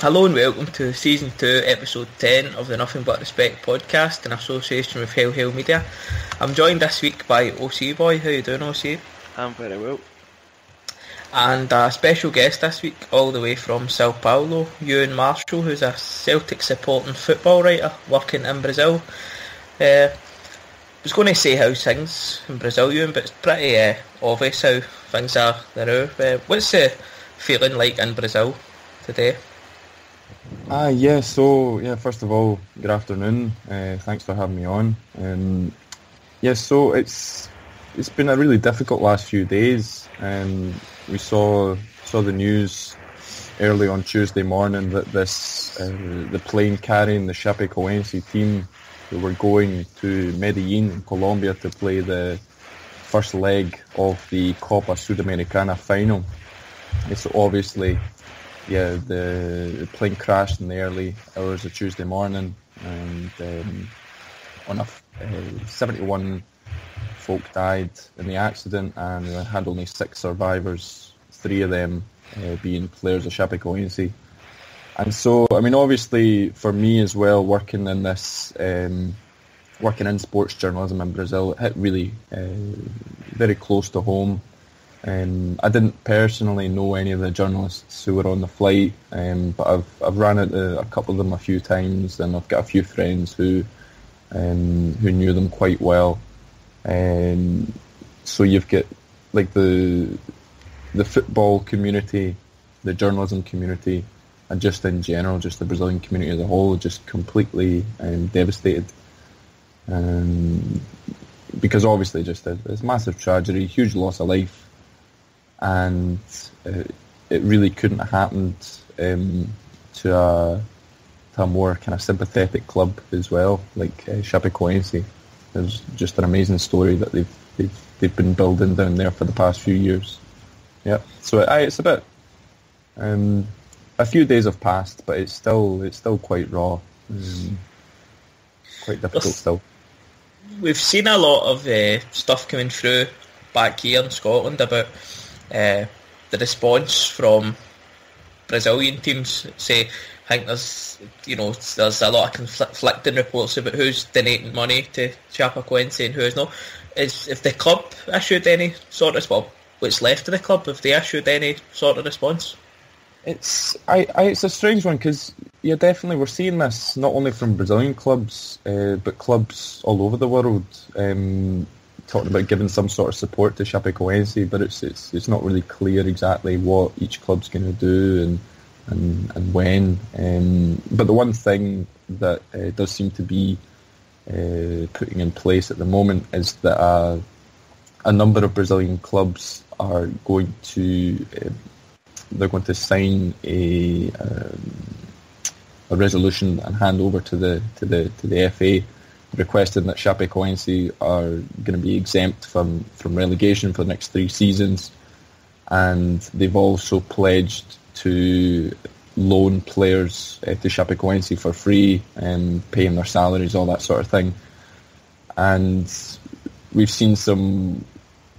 Hello and welcome to season two, episode ten of the Nothing But Respect podcast in association with Hail Hail Media. I'm joined this week by OC Boy. How you doing, OC? I'm very well. And a special guest this week, all the way from Sao Paulo, Euan Marshall, who's a Celtic supporting football writer working in Brazil. Uh, I was going to say how things in Brazil, Euan, but it's pretty uh, obvious how things are there. Uh, what's the feeling like in Brazil today? Ah, yeah. So, yeah. First of all, good afternoon. Uh, thanks for having me on. Um, yeah. So it's it's been a really difficult last few days. Um, we saw saw the news early on Tuesday morning that this uh, the plane carrying the Chapecoense team who were going to Medellin in Colombia to play the first leg of the Copa Sudamericana final. It's obviously yeah, the plane crashed in the early hours of Tuesday morning, and um, on a uh, 71 folk died in the accident, and we had only six survivors, three of them uh, being players of Chapecoense. And so, I mean, obviously, for me as well, working in this, um, working in sports journalism in Brazil, it hit really uh, very close to home. Um, I didn't personally know any of the journalists who were on the flight, um, but I've I've ran into a couple of them a few times, and I've got a few friends who um, who knew them quite well. Um, so you've got like the the football community, the journalism community, and just in general, just the Brazilian community as a whole, just completely um, devastated. Um, because obviously, just a, it's massive tragedy, huge loss of life and uh, it really couldn't have happened um, to a to a more kind of sympathetic club as well, like uh, Chapecoense. It's just an amazing story that they've they've they've been building down there for the past few years. Yeah, so I, it's a bit. Um, a few days have passed, but it's still it's still quite raw, um, quite difficult still. We've seen a lot of uh, stuff coming through back here in Scotland about uh, the response from Brazilian teams say I think there's you know there's a lot of conflicting reports about who's donating money to Chapecoense and who is not. Is if the club issued any sort of well, what's left of the club, if they issued any sort of response? It's I, I it's a strange one because yeah, definitely we're seeing this not only from Brazilian clubs uh, but clubs all over the world. Um, talking about giving some sort of support to Chapecoense, but it's it's it's not really clear exactly what each club's going to do and and and when. Um, but the one thing that uh, does seem to be uh, putting in place at the moment is that uh, a number of Brazilian clubs are going to uh, they're going to sign a um, a resolution and hand over to the to the to the FA requesting that Chapecoense are going to be exempt from, from relegation for the next three seasons. And they've also pledged to loan players uh, to Chapecoense for free and paying their salaries, all that sort of thing. And we've seen some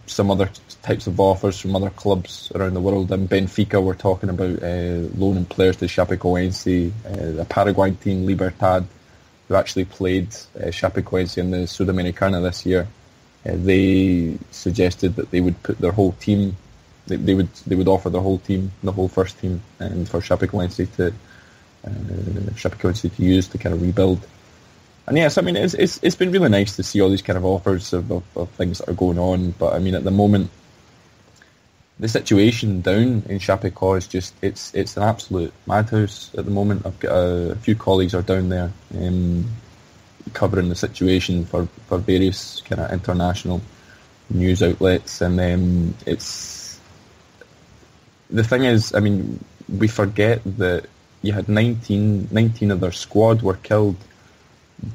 some other types of offers from other clubs around the world. And Benfica were talking about uh, loaning players to Chapecoense. Uh, the Paraguayan team, Libertad, who actually played uh, Chapecoense in the Sudamericana this year, uh, they suggested that they would put their whole team, they, they, would they would offer the whole team, the whole first team, and for Chapecoense to uh, Chapecoense to use to kind of rebuild. And yes, I mean it's, it's it's been really nice to see all these kind of offers of, of, of things that are going on. But I mean at the moment, the situation down in Chapecó is just it's it's an absolute madhouse at the moment. I've got a, a few colleagues are down there um, covering the situation for, for various kind of international news outlets, and um, it's the thing is, I mean, we forget that you had 19, 19 of their squad were killed,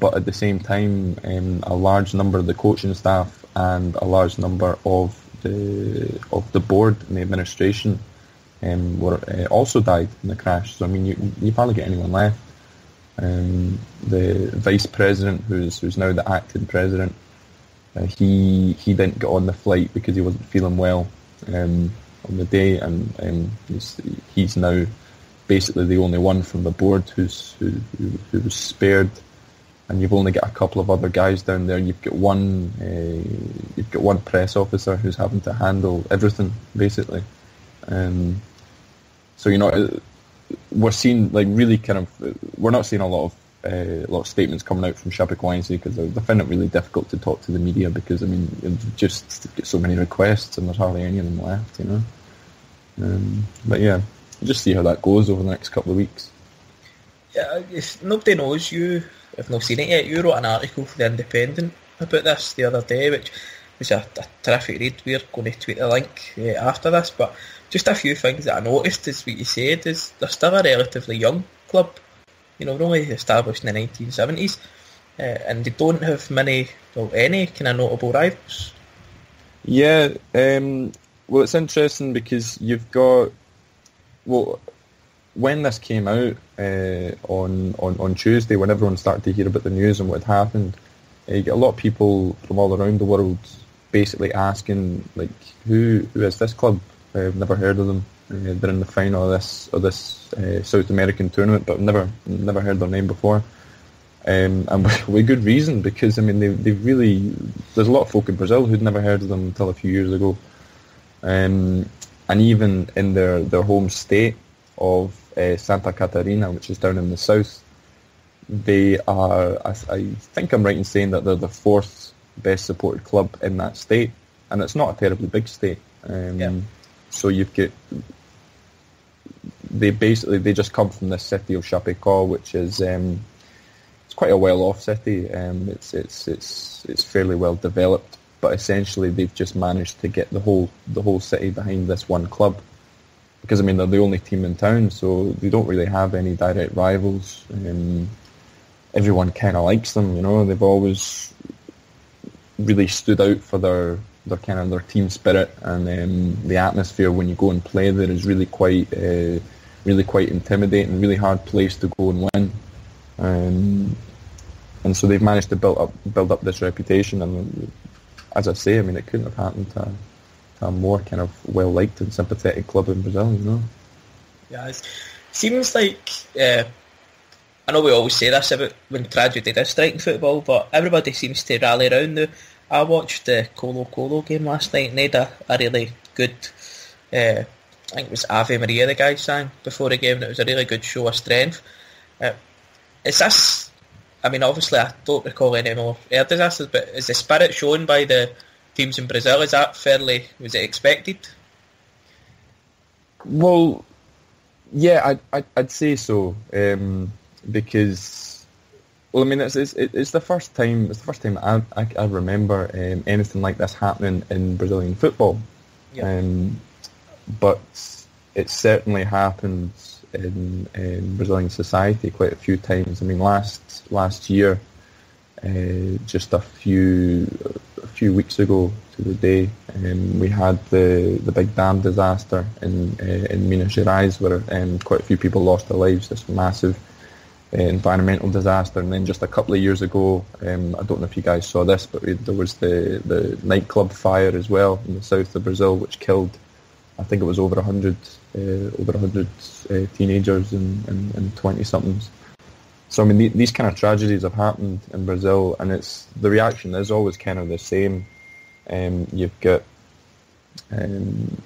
but at the same time, um, a large number of the coaching staff and a large number of the of the board and the administration um, were uh, also died in the crash. So I mean, you you hardly get anyone left. Um, the vice president, who's who's now the acting president, uh, he he didn't get on the flight because he wasn't feeling well um, on the day, and um, he's he's now basically the only one from the board who's who, who, who was spared, and you've only got a couple of other guys down there. You've got one uh, you've got one press officer who's having to handle everything basically. Um, so you know we're seeing like really kind of we're not seeing a lot of uh, a lot of statements coming out from Chapecoense because they find it really difficult to talk to the media because I mean just get so many requests and there's hardly any of them left, you know. Um, but yeah, just see how that goes over the next couple of weeks. Yeah, if nobody knows you, if not seen it yet, you wrote an article for the Independent about this the other day, which was a, a terrific read. We're going to tweet the link uh, after this, but just a few things that I noticed is what you said is they're still a relatively young club. You know, only established in the 1970s, uh, and they don't have many, well, any kind of notable rivals. Yeah, um, well, it's interesting because you've got well, when this came out uh, on, on on Tuesday, when everyone started to hear about the news and what had happened, uh, you get a lot of people from all around the world basically asking like, who who is this club? I've never heard of them. Uh, they're in the final of this of this uh, South American tournament, but I've never never heard their name before. Um, and with good reason because I mean they they really there's a lot of folk in Brazil who'd never heard of them until a few years ago. Um, and even in their, their home state of uh, Santa Catarina, which is down in the south, they are, I, I, think I'm right in saying that they're the fourth best supported club in that state, and it's not a terribly big state. Um, yeah. So you've got, they basically, they just come from this city of Chapecó, which is, um, it's quite a well-off city. Um, it's, it's, it's, it's fairly well developed, but essentially they've just managed to get the whole the whole city behind this one club because I mean they're the only team in town, so they don't really have any direct rivals. Um, everyone kind of likes them, you know. They've always really stood out for their their kind of their team spirit and um, the atmosphere when you go and play there is really quite uh, really quite intimidating, really hard place to go and win. Um, and so they've managed to build up build up this reputation and as I say, I mean, it couldn't have happened to, a more kind of well liked and sympathetic club in Brazil, you know. Yeah, it seems like uh, I know we always say this about when tragedy does strike in football, but everybody seems to rally around the. I watched the Colo Colo game last night, and had a, a really good. Uh, I think it was Ave Maria the guy sang before the game, and it was a really good show of strength. Uh, is this I mean, obviously, I don't recall any more air disasters, but is the spirit shown by the teams in Brazil? Is that fairly was it expected? Well, yeah, I'd I'd, I'd say so um, because well, I mean, it's, it's it's the first time it's the first time I I, I remember um, anything like this happening in Brazilian football. Yeah. Um, but it certainly happened in, in Brazilian society quite a few times. I mean, last last year, uh, just a few a few weeks ago to the day, um, we had the the big dam disaster in uh, in Minas Gerais, where um, quite a few people lost their lives. This massive uh, environmental disaster, and then just a couple of years ago, um, I don't know if you guys saw this, but there was the the nightclub fire as well in the south of Brazil, which killed I think it was over 100, uh, over 100 uh, teenagers and, and, and 20-somethings. So I mean, the, these kind of tragedies have happened in Brazil, and it's the reaction is always kind of the same. Um, you've got um,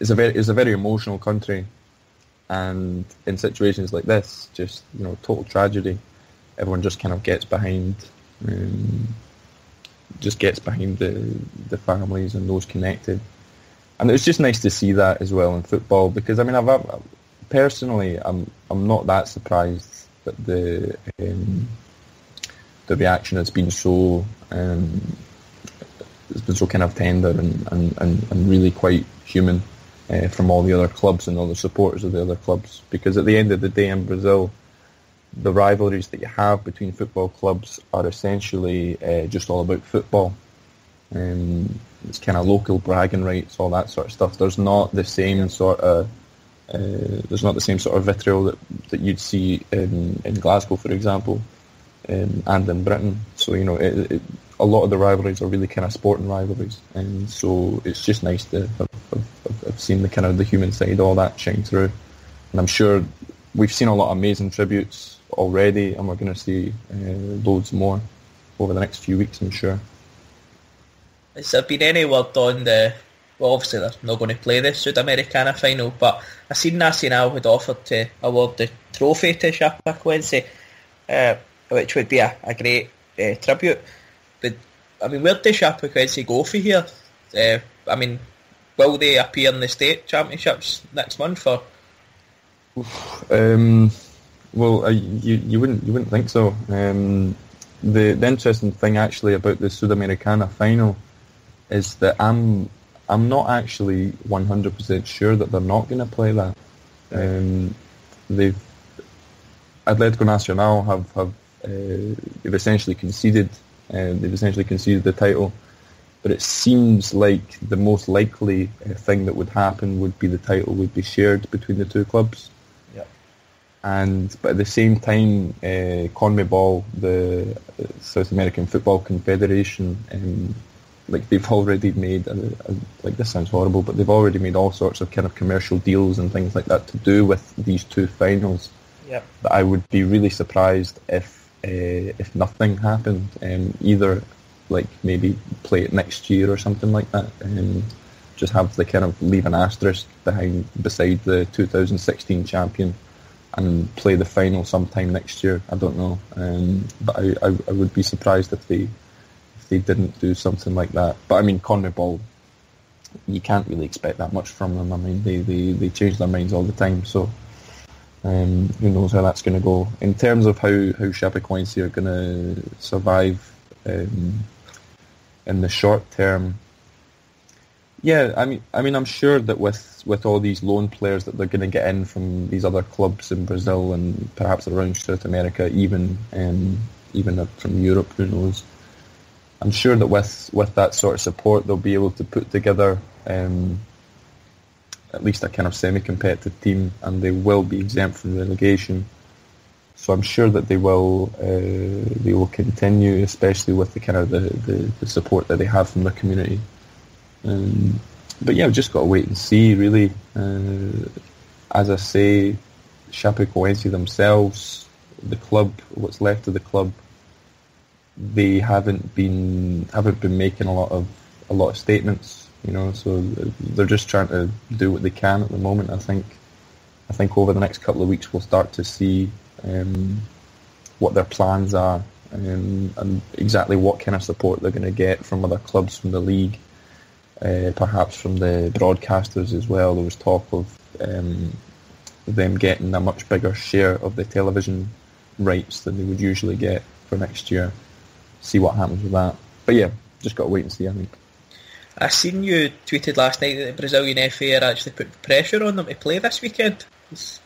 it's a very it's a very emotional country, and in situations like this, just you know, total tragedy, everyone just kind of gets behind, um, just gets behind the the families and those connected and it's just nice to see that as well in football because I mean I've, I've personally I'm I'm not that surprised that the um, the reaction has been so um, it's been so kind of tender and, and, and, and really quite human uh, from all the other clubs and all the supporters of the other clubs because at the end of the day in Brazil the rivalries that you have between football clubs are essentially uh, just all about football um, it's kind of local bragging rights, all that sort of stuff. There's not the same sort of uh, there's not the same sort of vitriol that, that you'd see in, in Glasgow, for example, um, and in Britain. So you know, it, it, a lot of the rivalries are really kind of sporting rivalries, and so it's just nice to have, have, have seen the kind of the human side, all that shine through. and I'm sure we've seen a lot of amazing tributes already, and we're going to see uh, loads more over the next few weeks, I'm sure. Has there been any word on the? Well, obviously they're not going to play the Sudamericana final, but I seen Nacional had offered to award the trophy to Chapecoense, uh, which would be a, a great uh, tribute. But I mean, where does Chapecoense go for here? Uh, I mean, will they appear in the state championships next month? Or um, well, you you wouldn't you wouldn't think so. Um, the the interesting thing actually about the Sudamericana final is that I'm I'm not actually 100% sure that they're not going to play that. Um, they've Atletico Nacional have have uh, they've essentially conceded uh, they've essentially conceded the title, but it seems like the most likely uh, thing that would happen would be the title would be shared between the two clubs. Yeah. And but at the same time, uh, CONMEBOL, the South American Football Confederation, um, like they've already made, uh, like this sounds horrible, but they've already made all sorts of kind of commercial deals and things like that to do with these two finals. Yep. That I would be really surprised if uh, if nothing happened. Um, either like maybe play it next year or something like that, and just have the kind of leave an asterisk behind beside the 2016 champion and play the final sometime next year. I don't know, um, but I, I, I would be surprised if they they didn't do something like that. But I mean, CONMEBOL, you can't really expect that much from them. I mean, they, they, they change their minds all the time, so um, who knows how that's going to go. In terms of how, how Chapecoense are going to survive um, in the short term, yeah, I mean, I mean, I'm sure that with, with all these loan players that they're going to get in from these other clubs in Brazil and perhaps around South America, even um, even from Europe, who knows? I'm sure that with, with that sort of support, they'll be able to put together um, at least a kind of semi-competitive team, and they will be exempt from relegation. So I'm sure that they will uh, they will continue, especially with the kind of the, the, the support that they have from the community. Um, but yeah, we've just got to wait and see, really. Uh, as I say, Chapecoense themselves, the club, what's left of the club, they haven't been haven't been making a lot of a lot of statements, you know. So they're just trying to do what they can at the moment. I think I think over the next couple of weeks we'll start to see um, what their plans are um, and exactly what kind of support they're going to get from other clubs from the league, uh, perhaps from the broadcasters as well. There was talk of um, them getting a much bigger share of the television rights than they would usually get for next year see what happens with that. But yeah, just got to wait and see. I think. I seen you tweeted last night that the Brazilian FA are actually putting pressure on them to play this weekend. It's...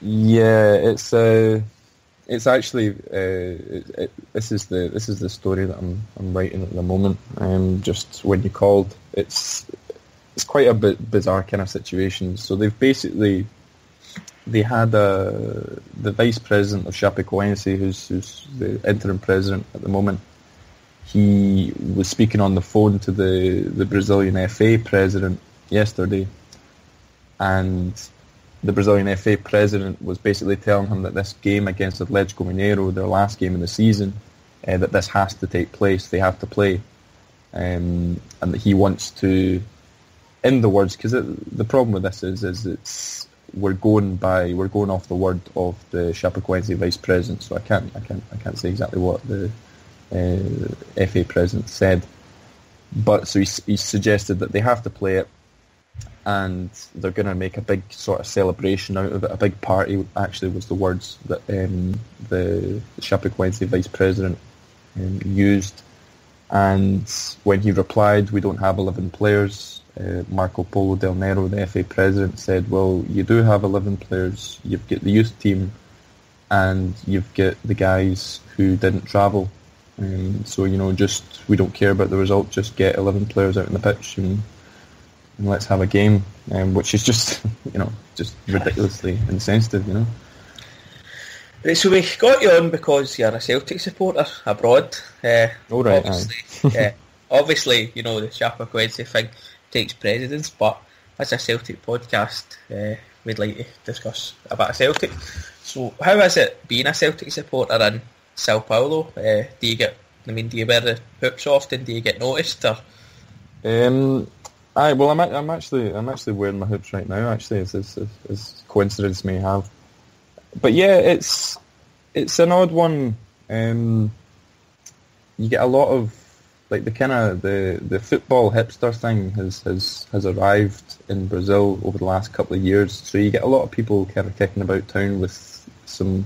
Yeah, it's uh, it's actually uh, it, it, this is the this is the story that I'm I'm writing at the moment. Um, just when you called, it's it's quite a bit bizarre kind of situation. So they've basically they had a the vice president of Chapecoense, who's, who's the interim president at the moment he was speaking on the phone to the, the Brazilian FA president yesterday, and the Brazilian FA president was basically telling him that this game against Atletico Mineiro, their last game of the season, uh, that this has to take place. They have to play, um, and that he wants to, in the words, because the problem with this is, is it's we're going by we're going off the word of the Chapecoense vice president. So I can't I can't I can't say exactly what the uh, FA president said. But so he, he suggested that they have to play it, and they're going to make a big sort of celebration out of it. A big party actually was the words that um, the, the Chapecoense vice president um, used. And when he replied, "We don't have 11 players," uh, Marco Polo Del Nero, the FA president, said, "Well, you do have 11 players. You've got the youth team, and you've got the guys who didn't travel." Um, so you know, just we don't care about the result. Just get 11 players out on the pitch and, and let's have a game, um, which is just you know just ridiculously insensitive. You know. Right, so we got you on because you're a Celtic supporter abroad. Uh, All right. Obviously, yeah, obviously, you know the Chapecoense thing takes precedence, but as a Celtic podcast, uh, we'd like to discuss about Celtic. So, how has it being a Celtic supporter in Sao Paulo? Uh, do you get, I mean, do you wear the hoops often? Do you get noticed? Or? Um, aye, well, I'm, I'm actually I'm actually wearing my hoops right now. Actually, as, as, as coincidence may have, but yeah, it's it's an odd one. Um, you get a lot of like the kind of the, the football hipster thing has, has has arrived in Brazil over the last couple of years. So you get a lot of people kind of kicking about town with some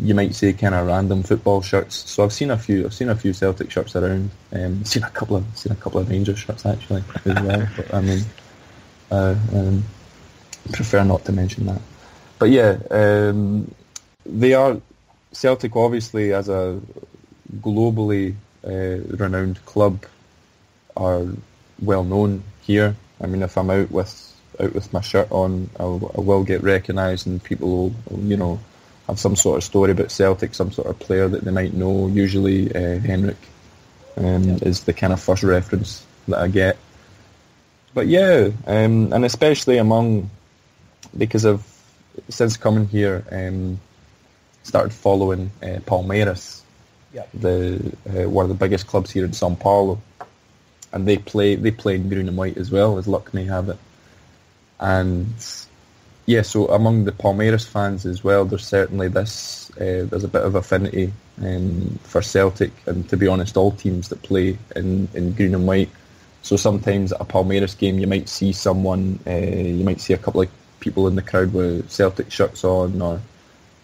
you might say kind of random football shirts. So I've seen a few. I've seen a few Celtic shirts around. Um, seen a couple of seen a couple of Rangers shirts actually as well. But I mean, uh, um, prefer not to mention that. But yeah, um, they are Celtic obviously as a globally uh, renowned club are well known here. I mean, if I'm out with out with my shirt on, I'll, I will get recognised, and people will, you know, have some sort of story about Celtic, some sort of player that they might know. Usually, uh, Henrik um, yeah. is the kind of first reference that I get. But yeah, um, and especially among because of since coming here, um, started following uh, Palmeiras yeah. the uh, one of the biggest clubs here in São Paulo, and they play they play in green and white as well as luck may have it. And yeah, so among the Palmeiras fans as well, there's certainly this uh, there's a bit of affinity um, for Celtic, and to be honest, all teams that play in, in green and white. So sometimes at a Palmeiras game, you might see someone, uh, you might see a couple of people in the crowd with Celtic shirts on, or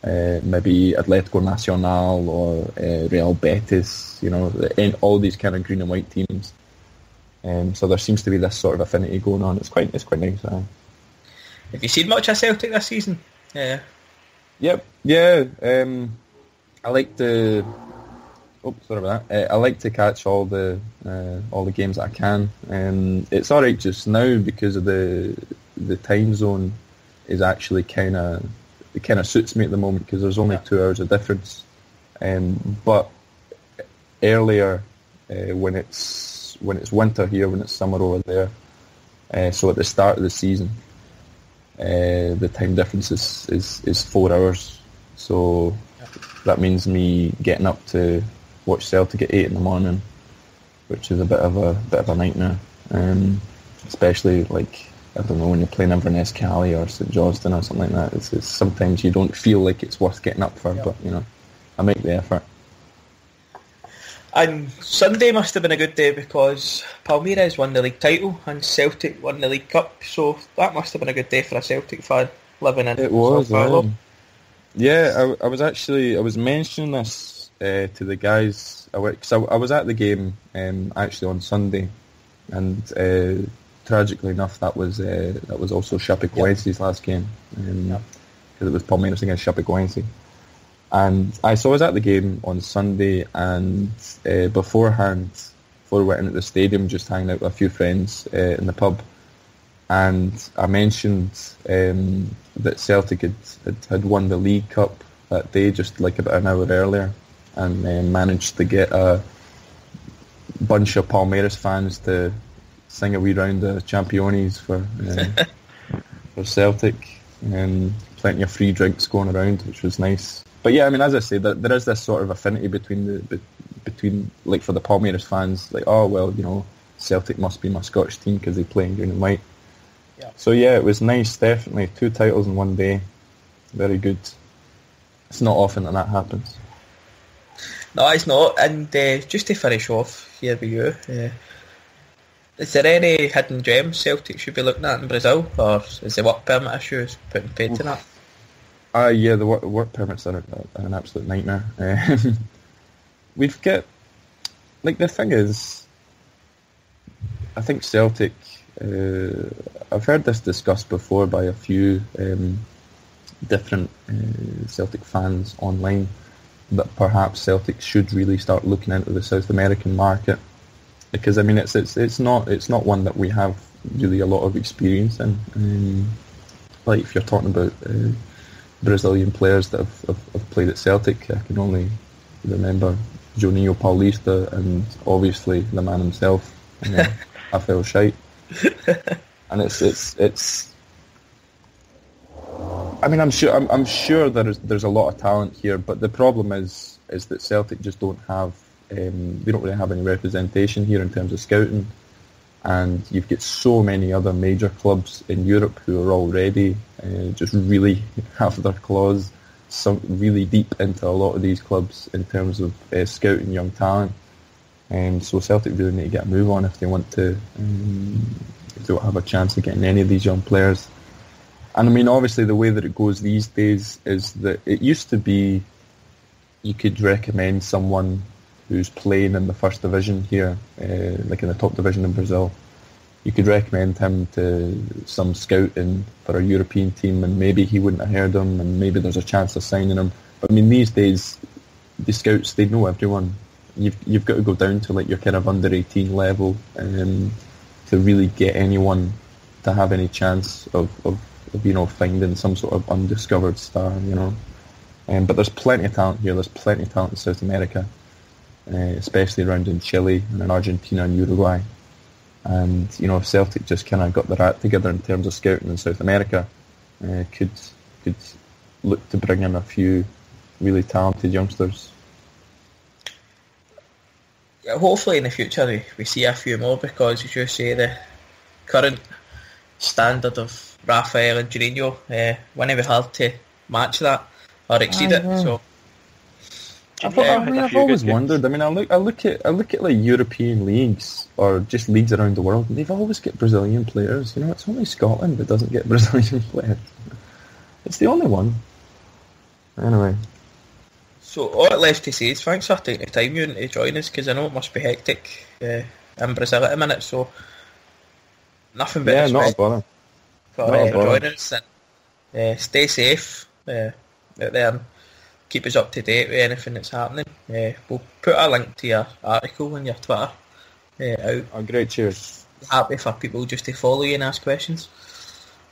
uh, maybe Atletico Nacional or Real Betis, you know, in all these kind of green and white teams. Um, so there seems to be this sort of affinity going on. It's quite, it's quite nice. Have you seen much of Celtic this season? Yeah. Yep. Yeah. Um, I like to. Oh, sorry about that. Uh, I like to catch all the uh, all the games that I can. Um, it's all right just now because of the the time zone is actually kind of it kind of suits me at the moment because there's only two hours of difference. Um, but earlier, uh, when it's when it's winter here, when it's summer over there, uh, so at the start of the season, uh, the time difference is, is, is four hours. So that means me getting up to watch Celtic at eight in the morning, which is a bit of a bit of a nightmare. Um, especially like I don't know when you're playing Inverness Cali or St Johnstone or something like that. It's, it's, sometimes you don't feel like it's worth getting up for, but you know, I make the effort. And Sunday must have been a good day because Palmeiras won the league title and Celtic won the League Cup, so that must have been a good day for a Celtic fan living in. It was. Yeah, I, I, was actually I was mentioning this uh, to the guys because I, I, was at the game um, actually on Sunday, and uh, tragically enough, that was uh, that was also Chapecoense's yep. last game because um, yep. it was Palmeiras against Chapecoense. And I saw I was at the game on Sunday, and uh, beforehand, before we went into the stadium, just hanging out with a few friends uh, in the pub, and I mentioned um, that Celtic had, had, had won the League Cup that day, just like about an hour earlier, and uh, managed to get a bunch of Palmeiras fans to sing a wee round of Championes for uh, for Celtic, and plenty of free drinks going around, which was nice. But yeah, I mean, as I say, there, there is this sort of affinity between the between like for the Palmeiras fans, like oh well, you know, Celtic must be my Scottish team because they play in green and white. Yeah. So yeah, it was nice. Definitely two titles in one day. Very good. It's not often that that happens. No, it's not. And uh, just to finish off here with you, uh, is there any hidden gems Celtic should be looking at in Brazil, or is the work permit issues putting paid to that? Uh, yeah, the work, work permits are, an absolute nightmare. Um, we've got, like, the thing is, I think Celtic, uh, I've heard this discussed before by a few um, different uh, Celtic fans online, that perhaps Celtic should really start looking into the South American market because I mean it's it's it's not it's not one that we have really a lot of experience in. Um, like if you're talking about uh, Brazilian players that have, have, have, played at Celtic, I can only remember Juninho Paulista and obviously the man himself, you know, Rafael Scheidt. And it's it's it's I mean, I'm sure. I'm, I'm sure there's there's a lot of talent here, but the problem is is that Celtic just don't have. Um, they don't really have any representation here in terms of scouting, and you've got so many other major clubs in Europe who are already uh, just really have their claws sunk really deep into a lot of these clubs in terms of uh, scouting young talent. And so Celtic really need to get a move on if they want to. Um, don't have a chance of getting any of these young players. And I mean, obviously, the way that it goes these days is that it used to be you could recommend someone who's playing in the first division here, uh, like in the top division in Brazil. You could recommend him to some scouting for a European team, and maybe he wouldn't have heard him, and maybe there's a chance of signing him. But I mean, these days, the scouts they know everyone. You've you've got to go down to like your kind of under eighteen level um, to really get anyone to have any chance of, of you know, finding some sort of undiscovered star, you know. Um, but there's plenty of talent here. There's plenty of talent in South America, uh, especially around in Chile and in Argentina and Uruguay. And you know, if Celtic just kind of got their act together in terms of scouting in South America, uh, could could look to bring in a few really talented youngsters. Yeah, hopefully in the future we, we see a few more because as you say the current standard of Rafael and Juninho, uh, whenever hard to match that or exceed it. So I've, yeah, I mean, I've always wondered. I mean, I look, I look at, I look at like European leagues or just leagues around the world, and they've always got Brazilian players. You know, it's only Scotland that doesn't get Brazilian players. It's the only one. Anyway. So all it left to say is thanks for taking the time you to join us because I know it must be hectic uh, in Brazil at the minute. So nothing but yeah, not a bother. For uh, joining us and uh, stay safe uh, out there keep us up to date with anything that's happening. Uh, we'll put a link to your article on your Twitter uh, out. Oh, great, cheers. Happy for people just to follow you and ask questions.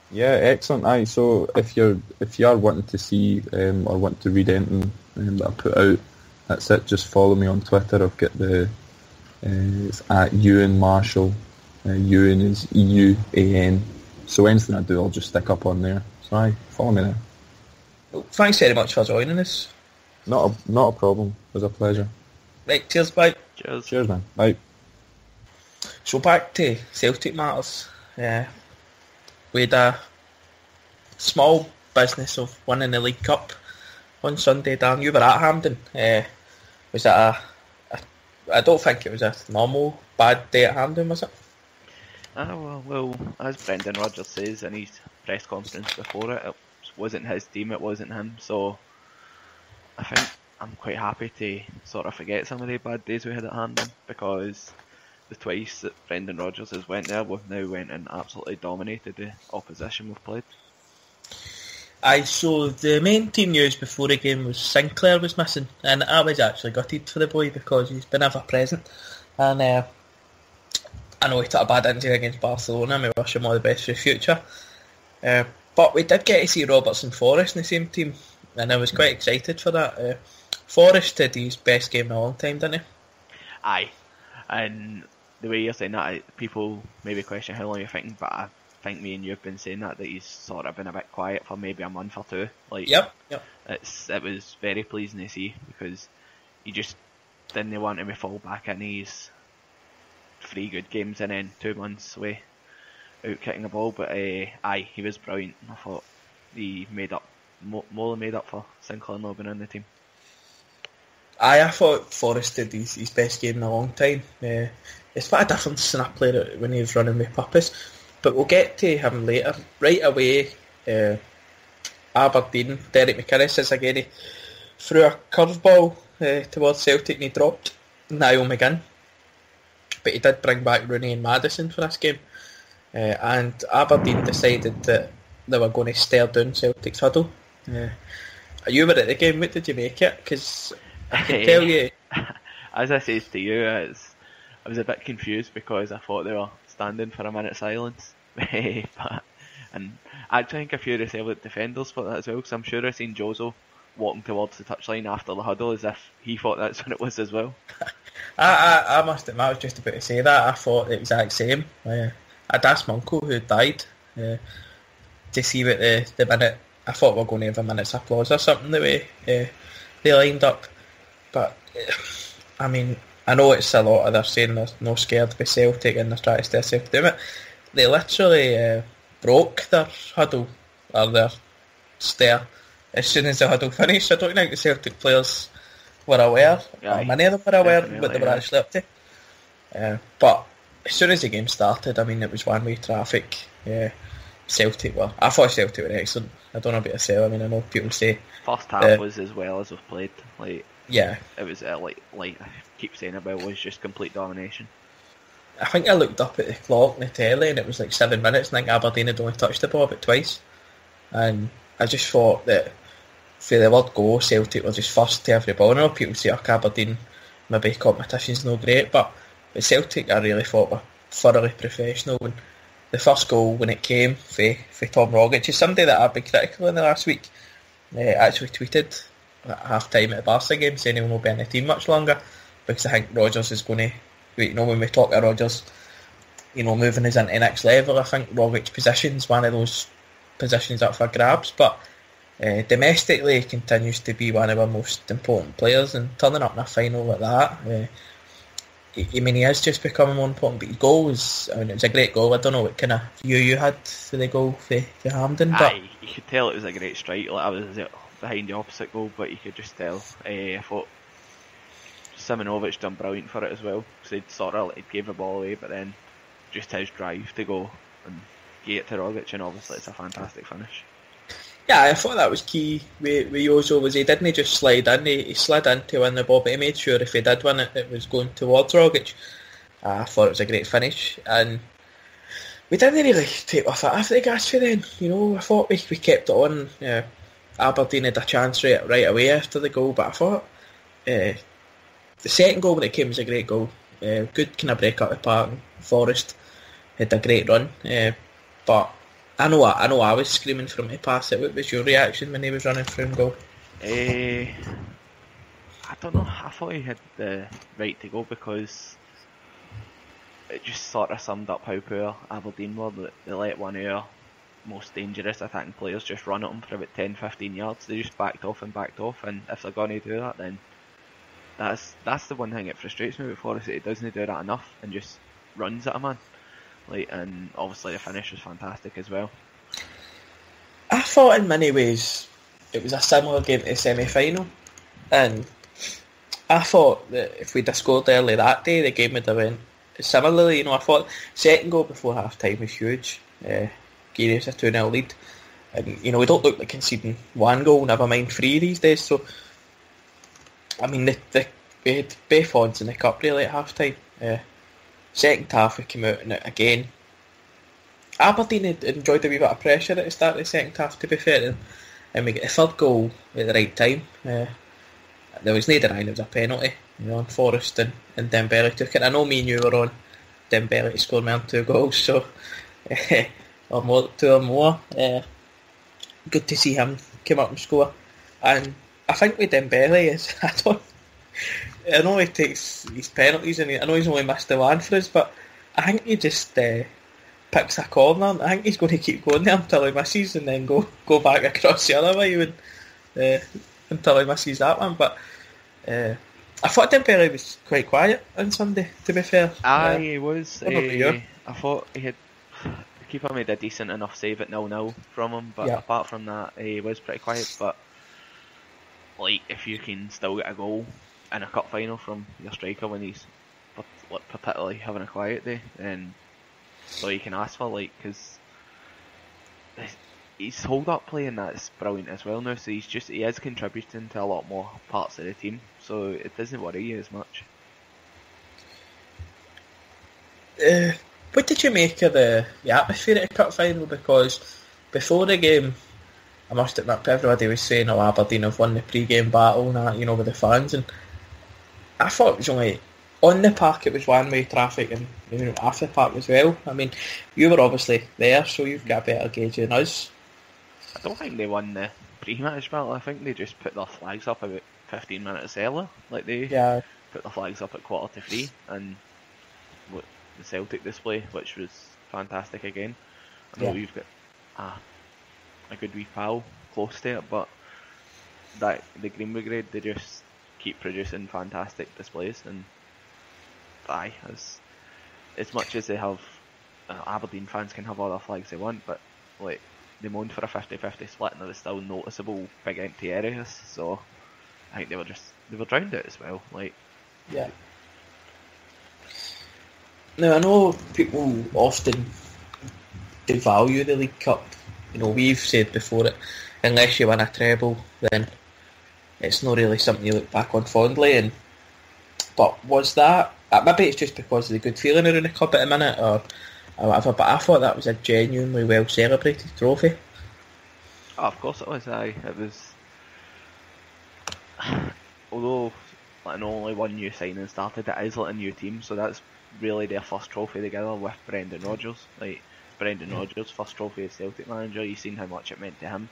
Yeah, excellent. Aye, so if you're if you are wanting to see um, or want to read anything um, that I put out, that's it. Just follow me on Twitter. I've got the uh, it's at Euan Marshall. Uh, Euan is E U A N. So anything I do, I'll just stick up on there. So aye, follow me there. Well, thanks very much for joining us. Not a not a problem. It was a pleasure. Right, cheers, bye. Cheers. Cheers, man. Bye. So back to Celtic matters. Yeah, we had a small business of winning the League Cup on Sunday. Dan, you were at Hampden. Uh, was it a, a? I don't think it was a normal bad day at Hampden, was it? Ah, well, well, as Brendan Rodgers says in his press conference before it, it wasn't his team, it wasn't him. So I think I'm quite happy to sort of forget some of the bad days we had at Hampden because the twice that Brendan Rodgers has went there, we've now went and absolutely dominated the opposition we've played. Aye, so the main team news before the game was Sinclair was missing, and I was actually gutted for the boy because he's been ever present, and uh, I know he took a bad injury against Barcelona, and we wish him all the best for the future. Uh, but we did get to see Robertson Forrest in the same team, and I was quite excited for that. Uh, Forrest did his best game in a long time, didn't he? Aye, and the way you're saying that, people maybe question how long you're thinking, but I think me and you have been saying that that he's sort of been a bit quiet for maybe a month or two. Like, yep, yep. It's it was very pleasing to see because he just didn't want him to fall back in these three good games and then two months away out kicking the ball. But uh, aye, he was brilliant. I thought he made up more than made up for Sinclair not being in the team. Aye, I thought Forrest did his, his best game in a long time. Uh, it's quite a difference than I played when he was running with purpose. But we'll get to him later. Right away, uh, Aberdeen, Derek McInnes says again, he threw a curveball uh, towards Celtic and he dropped Niall McGinn. But he did bring back Rooney and Madison for this game. Uh, and Aberdeen decided that they were going to stare down Celtic's huddle. Uh, you were at the game, what did you make it? Because I can tell you... As I said to you, I was a bit confused because I thought they were standing for a minute silence. but, and I think a few of the Celtic defenders thought that as well, because I'm sure I seen Jozo walking towards the touchline after the huddle as if he thought that's when it was as well. I, I, I must admit, I was just about to say that. I thought the exact same. Uh, I'd asked my uncle who died uh, to see what the, the minute I thought we were going to have a minute's applause or something the way uh, they lined up. But I mean, I know it's a lot of they're saying they're no scared by Celtic and they're trying to stay self do it. They literally uh, broke their huddle or their stare as soon as the huddle finished. I don't think the Celtic players were aware, Aye, or many of them were aware what they were yeah. actually up to. Uh, but as soon as the game started, I mean, it was one-way traffic. Yeah, Celtic were. I thought Celtic were excellent. I don't know about yourself. I mean, I know people say, First half Uh, was as well as we've played. Like yeah. it was uh, like like I keep saying about was just complete domination. I think I looked up at the clock in the telly and it was like seven minutes. and I think Aberdeen had only touched the ball about twice, and I just thought that for the word go, Celtic were just first to every ball. I know people say, "Oh, Aberdeen, maybe competition's no great," but with Celtic, I really thought were thoroughly professional. And the first goal when it came for, for Tom Rogic is somebody that I've been critical in the last week. Uh, actually tweeted at half time at the Barca game saying he will not be in the team much longer because I think Rodgers is going to. You know, when we talk to Rodgers, you know, moving us into the next level, I think Rogic's position's one of those positions up for grabs. But uh, domestically, he continues to be one of our most important players, and turning up in a final like that. Uh, I mean, he has just become more important. But his goal was, I mean, it was a great goal. I don't know what kind of view you had for the goal for, for Hampden, but Aye, you could tell it was a great strike. Like I was uh, behind the opposite goal, but you could just tell. Uh, I thought Simunovic done brilliant for it as well. Because he'd sort of like, gave the ball away, but then just his drive to go and get it to Rogic, and obviously it's a fantastic finish. Yeah, I thought that was key with, with Jozo was he didn't just slide in, he, he slid in to win the ball, but he made sure if he did win it, it was going towards Rogic. I thought it was a great finish, and we didn't really take off after the gas for then. You know, I thought we, we kept it on. Aberdeen had a chance right, right away after the goal, but I thought uh, the second goal when it came was a great goal. Uh, good kind of break up the park. Forrest had a great run, uh, but I know I know I was screaming for him to pass it. What was your reaction when he was running through and goal? Eh, I don't know. I thought he had the right to go because it just sort of summed up how poor Aberdeen were. They let one of their most dangerous attacking players just run at them for about 10, 15 yards. They just backed off and backed off, and if they're going to do that, then that's that's the one thing that frustrates me with Forrest. That he doesn't do that enough and just runs at a man. Like, and obviously the finish was fantastic as well. I thought in many ways it was a similar game to the semi-final, and I thought that if we'd have scored early that day, the game would have went similarly. You know, I thought second goal before half time was huge. Uh, gave us a two 0 lead, and you know we don't look like conceding one goal, never mind three these days. So, I mean, the, the we had both odds in the cup really at half time. Uh, second half we came out it again. Aberdeen had enjoyed a wee bit of pressure at the start of the second half, to be fair, and, and we get a third goal at the right time. Uh, there was no denying it was a penalty, you know, and Forrest and, and Dembele took it. I know me and you were on Dembele to score more than two goals, so or more, two or more. Uh, good to see him come up and score. And I think with Dembele is I don't. I know he takes his penalties and he, I know he's only missed the one for us, but I think he just uh, picks a corner. I think he's going to keep going there until he misses and then go go back across the other way and, uh, until he misses that one. But uh, I thought Dembele was quite quiet on Sunday, to be fair. Aye, Uh, he was. eh? I thought he had. The keeper made a decent enough save at 0 0 from him, but Yeah. apart from that, eh, he was pretty quiet. But, like, if you can still get a goal in a cup final from your striker when he's particularly having a quiet day, that's all you can ask for, like, because his hold up play and that's brilliant as well now, so he's just, he is contributing to a lot more parts of the team, so it doesn't worry you as much. Uh, what did you make of the, the atmosphere at the cup final? Because before the game, I must admit, everybody was saying, "Oh, Aberdeen have won the pre-game battle," and that, you know, with the fans, and I thought it was only on the park. It was one-way traffic, and you know, off the park as well. I mean, you were obviously there, so you've got a better gauge than us. I don't think they won the pre-match battle. I think they just put their flags up about 15 minutes earlier. Like they Yeah, put their flags up at quarter to three, and what the Celtic display, which was fantastic again. I know Yeah. we've got a, a good wee pal close to it, but that the Green Brigade they just keep producing fantastic displays and aye, as as much as they have uh, Aberdeen fans can have all the flags they want, but like they moaned for a 50-50 split and there was still noticeable big empty areas, so I think they were just they were drowned out as well. Like Yeah. Now I know people often devalue the League Cup. You know, we've said before it, unless you win a treble, then it's not really something you look back on fondly. And but was that uh, maybe it's just because of the good feeling around the cup at the minute, or, or whatever. But I thought that was a genuinely well celebrated trophy. Oh, of course it was. Aye, it was. Although, like, only one new signing started, it is like a new team, so that's really their first trophy together with Brendan Rodgers. Like Brendan Rodgers' first trophy as Celtic manager. You've seen how much it meant to him.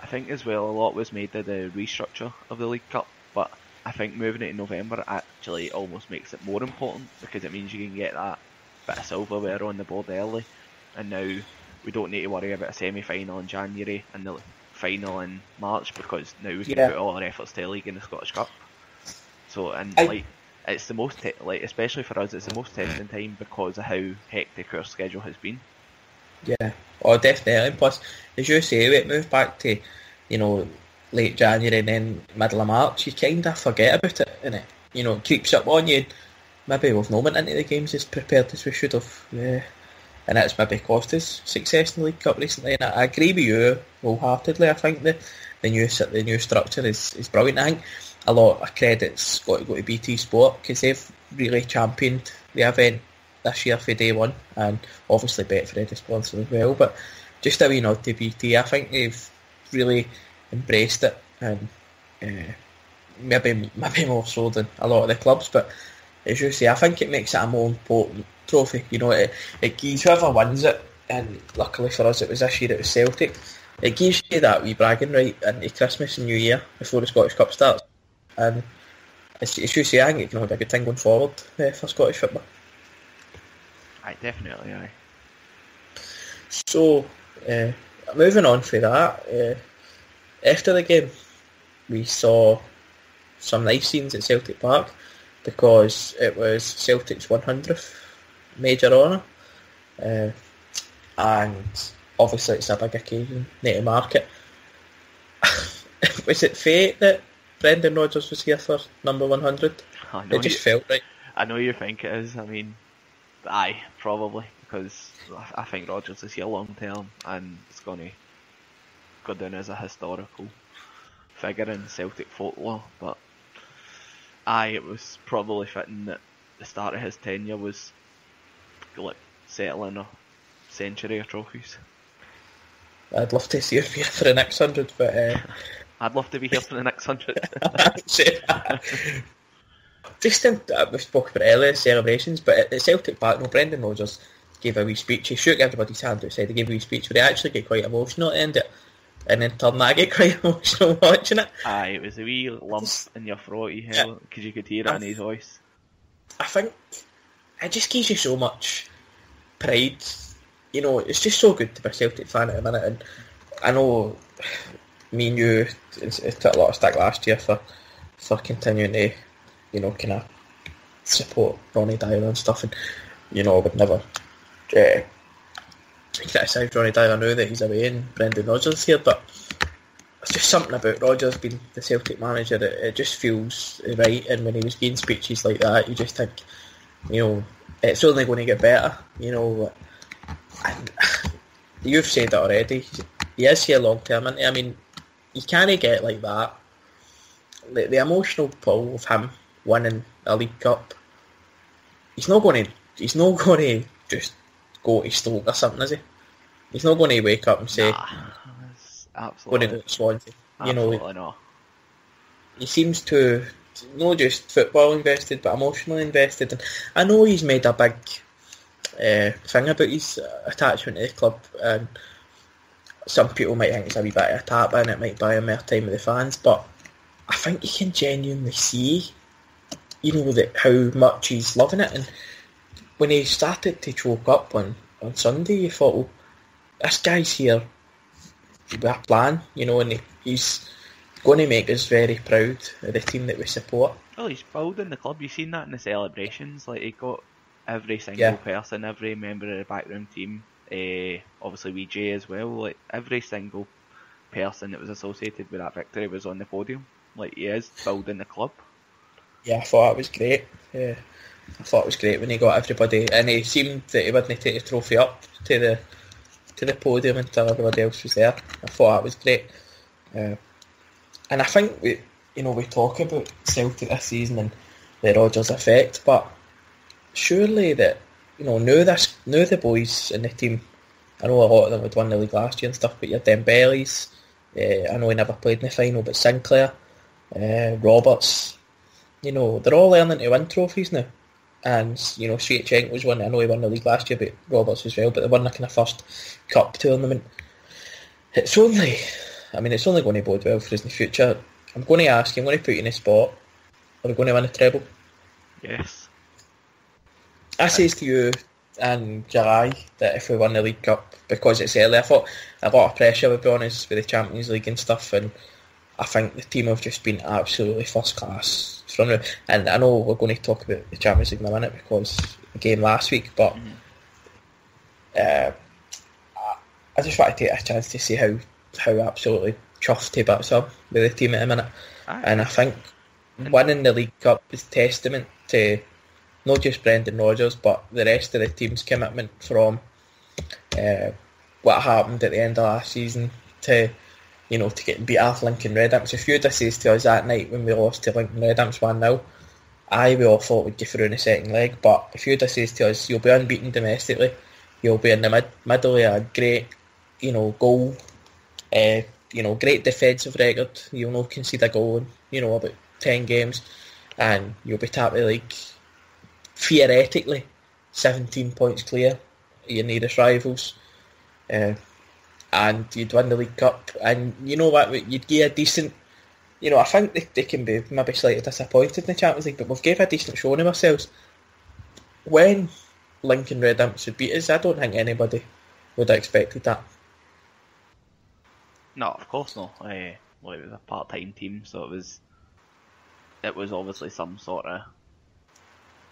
I think as well a lot was made of the restructure of the League Cup, but I think moving it in November actually almost makes it more important because it means you can get that bit of silverware on the board early, and now we don't need to worry about a semi-final in January and the final in March because now we can Yeah. put all our efforts to the league in the Scottish Cup. So and I- like it's the most te- like especially for us it's the most testing time because of how hectic our schedule has been. Yeah, oh definitely. Plus, as you say, it moved back to, you know, late January and then middle of March. You kind of forget about it, and it, you know, creeps up on you. Maybe we've not went into the games as prepared as we should have. Yeah. And that's maybe cost us success in the League Cup recently. And I, agree with you wholeheartedly. I think the the new the new structure is, is brilliant. I think a lot of credit's got to go to BT Sport because they've really championed the event this year for day one, and obviously Betfred is sponsor as well. But just a wee nod to BT, I think they've really embraced it, and uh, maybe maybe more so than a lot of the clubs. But as you say, I think it makes it a more important trophy. You know, it, it gives whoever wins it, and luckily for us, it was this year. It was Celtic. It gives you that wee bragging right into Christmas and New Year before the Scottish Cup starts, and as, as you say, I think it can be a good thing going forward uh, for Scottish football. Aye, definitely, aye. So, uh, moving on for that, uh, after the game, we saw some nice scenes at Celtic Park because it was Celtic's 100th major honour, uh, and obviously it's a big occasion, need to mark it. was it fate that Brendan Rodgers was here for number 100? I know It just you, felt right. I know you think it is. I mean, aye, probably because I- think Rodgers is here long term and it's going to go down as a historical figure in Celtic folklore. But aye, it was probably fitting that the start of his tenure was like settling a century of trophies. I'd love to see him here for the next 100, but... Uh, I'd love to be here for the next hundred. Just in, uh, we spoke about earlier celebrations, but at, Celtic Park, no, Brendan Rodgers gave a wee speech. He shook everybody's hand outside. He gave a wee speech, but he actually get quite emotional at the end of it. And in turn, I get quite emotional watching it. aye, it was a wee lump in your throat you held because you could hear it in his voice. I think it just gives you so much pride. You know, it's just so good to be a Celtic fan at the minute. And I know me and you took a lot of stick last year for for continuing to, you know, kind of support Ronny Deila and stuff. And you know, I would never uh, criticise Ronny Deila now that he's away and Brendan Rodgers here, but it's just something about Rodgers being the Celtic manager that it just feels right. And when he was giving speeches like that, you just think, you know, it's only going to get better. You know, and you've said it already. He is here long term, and I mean, you can't get like that. The, the emotional pull of him winning a League Cup. He's not going to. He's not going to just go to Stoke or something, is he? He's not going to wake up and say, Nah, it's "Going absolutely, to go to Swansea." You know, not. he seems to not just football invested, but emotionally invested. And I know he's made a big uh, thing about his attachment to the club, and some people might think it's a wee bit of a tap in. It might buy him more time with the fans, but I think you can genuinely see, you know, that how much he's loving it. And when he started to choke up on on Sunday, you thought, well, this guy's here with a plan, you know, and he, he's going to make us very proud of the team that we support. Well, he's building the club. You've seen that in the celebrations. Like he got every single Yeah. person, every member of the backroom team. Uh, obviously, VJ as well. Like every single person that was associated with that victory was on the podium. Like he is building the club. Yeah, I thought it was great. Yeah, I thought it was great when he got everybody, and he seemed that he wouldn't take the trophy up to the to the podium until everybody else was there. I thought that was great. Uh, and I think we, you know, we talk about Celtic this season and the Rodgers effect, but surely that you know, now this, now the boys in the team, I know a lot of them had won the league last year and stuff, but your Dembele's, uh, I know he never played in the final, but Sinclair, uh, Roberts, you know, they're all learning to win trophies now. And, you know, Sviatchenko was one, I know he won the league last year, but Roberts as well, but they won the kind of first cup tournament. It's only, I mean, it's only going to bode well for us in the future. I'm going to ask you, I'm going to put you in a spot. Are we going to win a treble? Yes. I says to you in July that if we win the League Cup, because it's early, I thought a lot of pressure would be on us with the Champions League and stuff, and I think the team have just been absolutely first class from the, and I know we're going to talk about the Champions League in a minute because the game last week, but uh, I- just want to take a chance to see how how absolutely chuffed he bits up with the team at the minute. Aye. And I think winning the League Cup is testament to not just Brendan Rodgers, but the rest of the team's commitment from uh, what happened at the end of last season to, you know, to get beat off Lincoln Red Imps. If you'd have said to us that night when we lost to Lincoln Red Imps 1-0, I we all thought we'd get through in the second leg, but if you'd have said to us, you'll be unbeaten domestically, you'll be in the mid- middle of a great, you know, goal, uh, you know, great defensive record, you'll not concede a goal in, you know, about 10 games, and you'll be top of the league, theoretically, 17 points clear your nearest rivals, uh, and you'd win the League Cup, and you know what, you'd get a decent, you know, I think they, they can be maybe slightly disappointed in the Champions League, but we've gave a decent showing of ourselves. When Lincoln Red Imps would beat us, I don't think anybody would have expected that. No, of course not. Uh, well, it was a part-time team, so it was. It was obviously some sort of.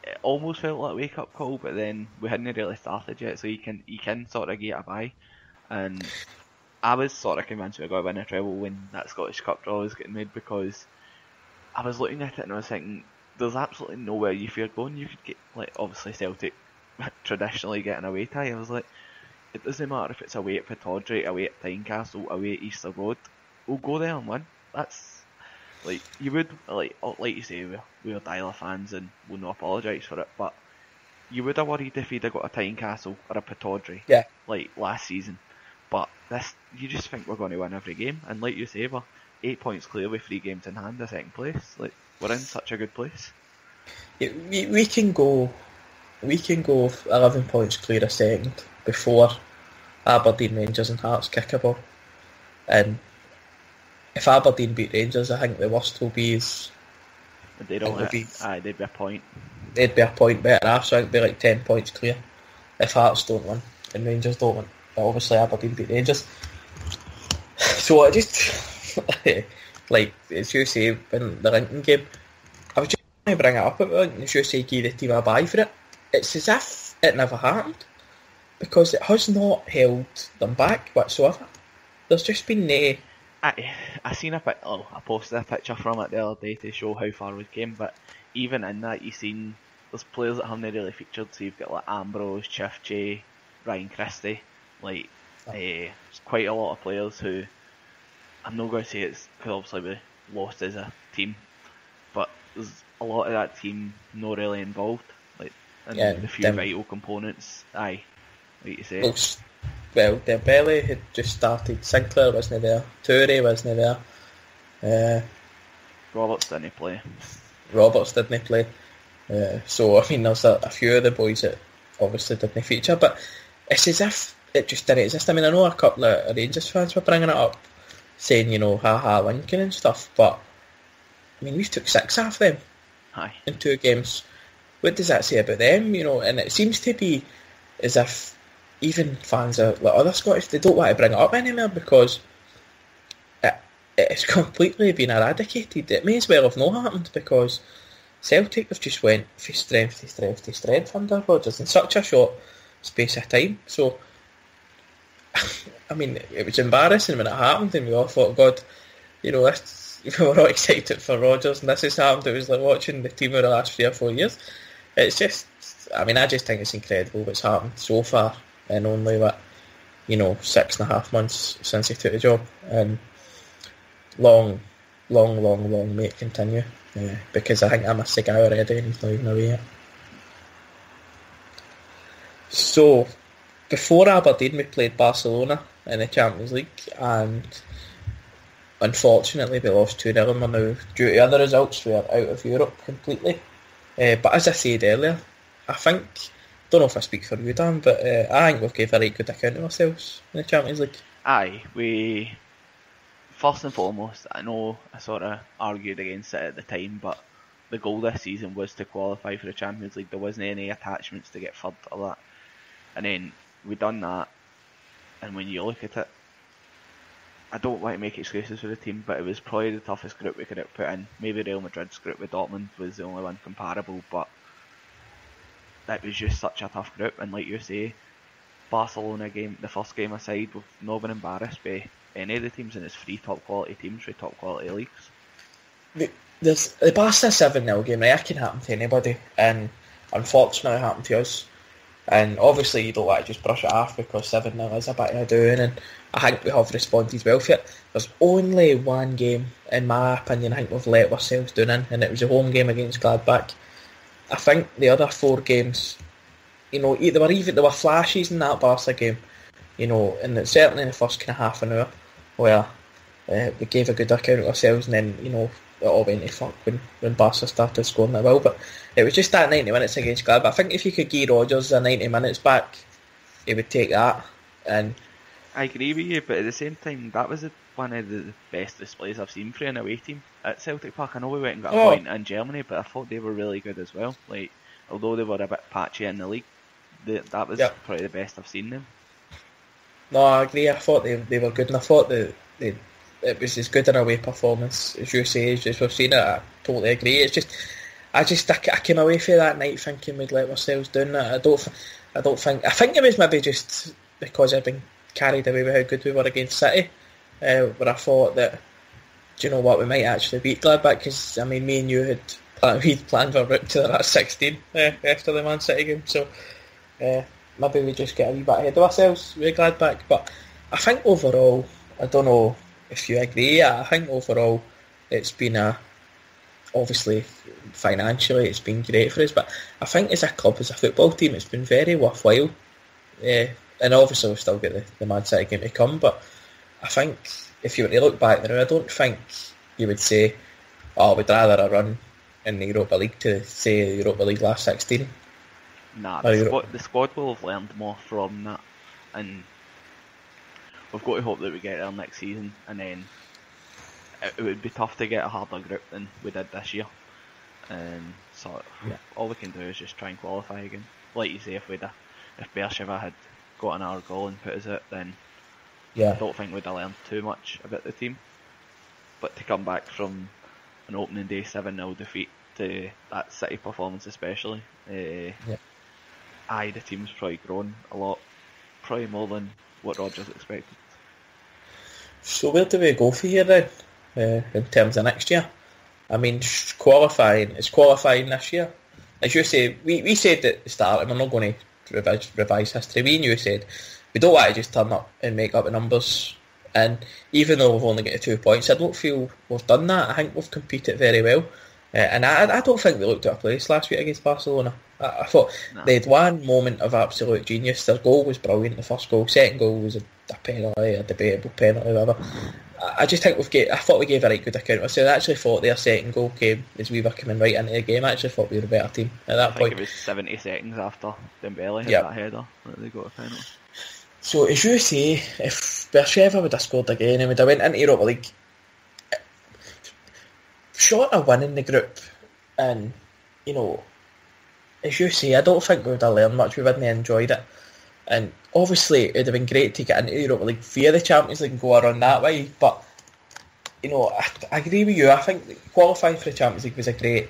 It almost felt like wake-up call, but then we hadn't really started yet, so you can you can sort of get a buy, and I was sort of convinced we were going to win a treble when that Scottish Cup draw was getting made because I was looking at it and I was thinking, there's absolutely nowhere you feel going. You could get like obviously Celtic traditionally getting away tie. I was like, it doesn't matter if it's away at Pittodrie, away at Tynecastle, away at Easter Road. We'll go there and win. That's like you would like oh, like you say we're we're Deila fans and we'll not apologise for it, but you would have worried if he'd have got a Tynecastle or a Pittodrie Yeah. like last season. But this you just think we're going to win every game, and like you say, we're eight points clear with three games in hand, the second place. Like we're in such a good place. Yeah, we, we can go we can go 11 points clear a second before Aberdeen, Rangers and Hearts kick a ball. And if Aberdeen beat Rangers, I think the worst will be is they don't. Would be- Aye, they'd be a point. they'd be a point better off, so I think they'd be like 10 points clear if Hearts don't win and Rangers don't win. Obviously Aberdeen beat Rangers. So I just, eh, like, as you say, in the Lincoln game, I was just going to bring it up as you say, give the team a buy for it. It's as if it never happened, because it has not held them back whatsoever. There's just been no... I I seen a pic. Oh, I posted a picture from it the other day to show how far we came. But even in that, you seen there's players that haven't really featured. So you've got like Ambrose, Chief J, Ryan Christie. Like, eh, there's quite a lot of players who I'm not going to say it's because obviously we lost as a team, but there's a lot of that team not really involved. Like, and Yeah, the few them- vital components. Aye, like you say. Well, s- well Dembele had just started, Sinclair wasn't there, Toure wasn't there, uh, Roberts didn't play. Roberts didn't play. Uh, so I mean, there's a, a few of the boys that obviously didn't feature, but it's as if it just didn't exist. I mean, I know a couple of Rangers fans were bringing it up, saying you know, ha ha, Lincoln and stuff, but I mean, we took six off them Aye. in two games. What does that say about them? You know, and it seems to be as if even fans of like other Scottish they don't want to bring it up anymore because it, it's completely been eradicated. It may as well have not happened because Celtic have just went from strength to strength to strength under Rodgers in such a short space of time. So, I mean, it was embarrassing when it happened, and we all thought, God, you know, this, we were all excited for Rodgers, and this has happened. It was like watching the team of the last three or four years. It's just, I mean, I just think it's incredible what's happened so far in only what, you know, six and a half months since he took the job, and long, long, long, long may it continue. Uh, because I think I missed the guy already and he's not even away yet. So, before Aberdeen, we played Barcelona in the Champions League, and unfortunately, we lost 2 0 and we're now, due to other results, we are out of Europe completely. Uh, but as I said earlier, I think, don't know if I speak for you, Dan, but uh, I think we've gave a right good account of ourselves in the Champions League. Aye, we. First and foremost, I know I sort of argued against it at the time, but the goal this season was to qualify for the Champions League. There wasn't any attachments to get third or that. And then we done that, and when you look at it, I don't want to make excuses for the team, but it was probably the toughest group we could have put in. Maybe Real Madrid's group with Dortmund was the only one comparable, but that was just such a tough group. And like you say, Barcelona game, the first game aside, we've not been embarrassed by any of the teams, and it's three top quality teams for top quality leagues. The, the Barca 7 0 game? That can happen to anybody, and unfortunately, it happened to us. And obviously, you don't want to just brush it off because 7 0 is a bit of a doing, and I think we have responded well for it. There's only one game, in my opinion, I think we've let ourselves down in, and it was a home game against Gladbach. I think the other four games, you know, there were even there were flashes in that Barca game, you know, and certainly in the first kind of half an hour, where uh, we gave a good account of ourselves, and then you know it all went to fuck when, when Barca started scoring that well. But it was just that 90 minutes against Gladbach. I think if you could give Rodgers the 90 minutes back, he would take that. And I agree with you, but at the same time, that was a, one of the best displays I've seen for an away team at Celtic Park. I know we went and got a Oh. point in Germany, but I thought they were really good as well. Like, although they were a bit patchy in the league, they, that was Yep. probably the best I've seen them. no, I agree. I thought they, they were good, and I thought that they, it was as good an away performance as you say, as we've seen it. I totally agree. It's just, I just, I, I came away from that night thinking we'd let ourselves down. I don't, I don't think. I think it was maybe just because I'd been carried away with how good we were against City, uh, where I thought that, do you know what, we might actually beat Gladbach because I mean, me and you had planned, we'd planned our route to the last sixteen uh, after the Man City game, so. Uh, maybe we just get a wee bit ahead of ourselves with Gladbach. But I think overall, I don't know if you agree. I think overall, it's been a obviously financially it's been great for us. But I think as a club, as a football team, it's been very worthwhile. Uh, and obviously we've still got the, the Man City game to come. But I think if you were to look back now, I don't think you would say, "Oh, we'd rather a run in the Europa League to say the Europa League last 16. Nah, the, squad, the squad will have learned more from that, and we've got to hope that we get there next season. And then it, it would be tough to get a harder group than we did this year. And so Yeah. all we can do is just try and qualify again. Like you say, if we'd have, if Beersheva had got another goal and put us out, then yeah. I don't think we'd have learned too much about the team. But to come back from an opening day 7 0 defeat to that City performance, especially, uh, aye, the team's probably grown a lot, probably more than what Rodgers expected. So where do we go for here then, uh, in terms of next year? I mean, qualifying is qualifying this year. As you say, we, we said at the start, and we're not going to revise, revise history. We knew you said we don't want to just turn up and make up the numbers. And even though we've only got two points, I don't feel we've done that. I think we've competed very well. Uh, and I, I don't think we looked at a place last week against Barcelona. I, I thought No. they had one moment of absolute genius. Their goal was brilliant, the first goal. Second goal was a, a penalty, a debatable penalty, whatever. I, just think we've get, I thought we gave a right good account ourselves. I actually thought their second goal came as we were coming right into the game. I actually thought we were a better team at that I think point. it was 70 seconds after Dembele had Yep. that header that they got a penalty. So as you say, if Beersheva would have scored again and would have went into Europa League, short of winning the group, and you know, as you say, I don't think we would have learned much. We wouldn't have enjoyed it, and obviously it would have been great to get into Europa League via the Champions League and go around that way. But you know, I, I agree with you. I think qualifying for the Champions League was a great.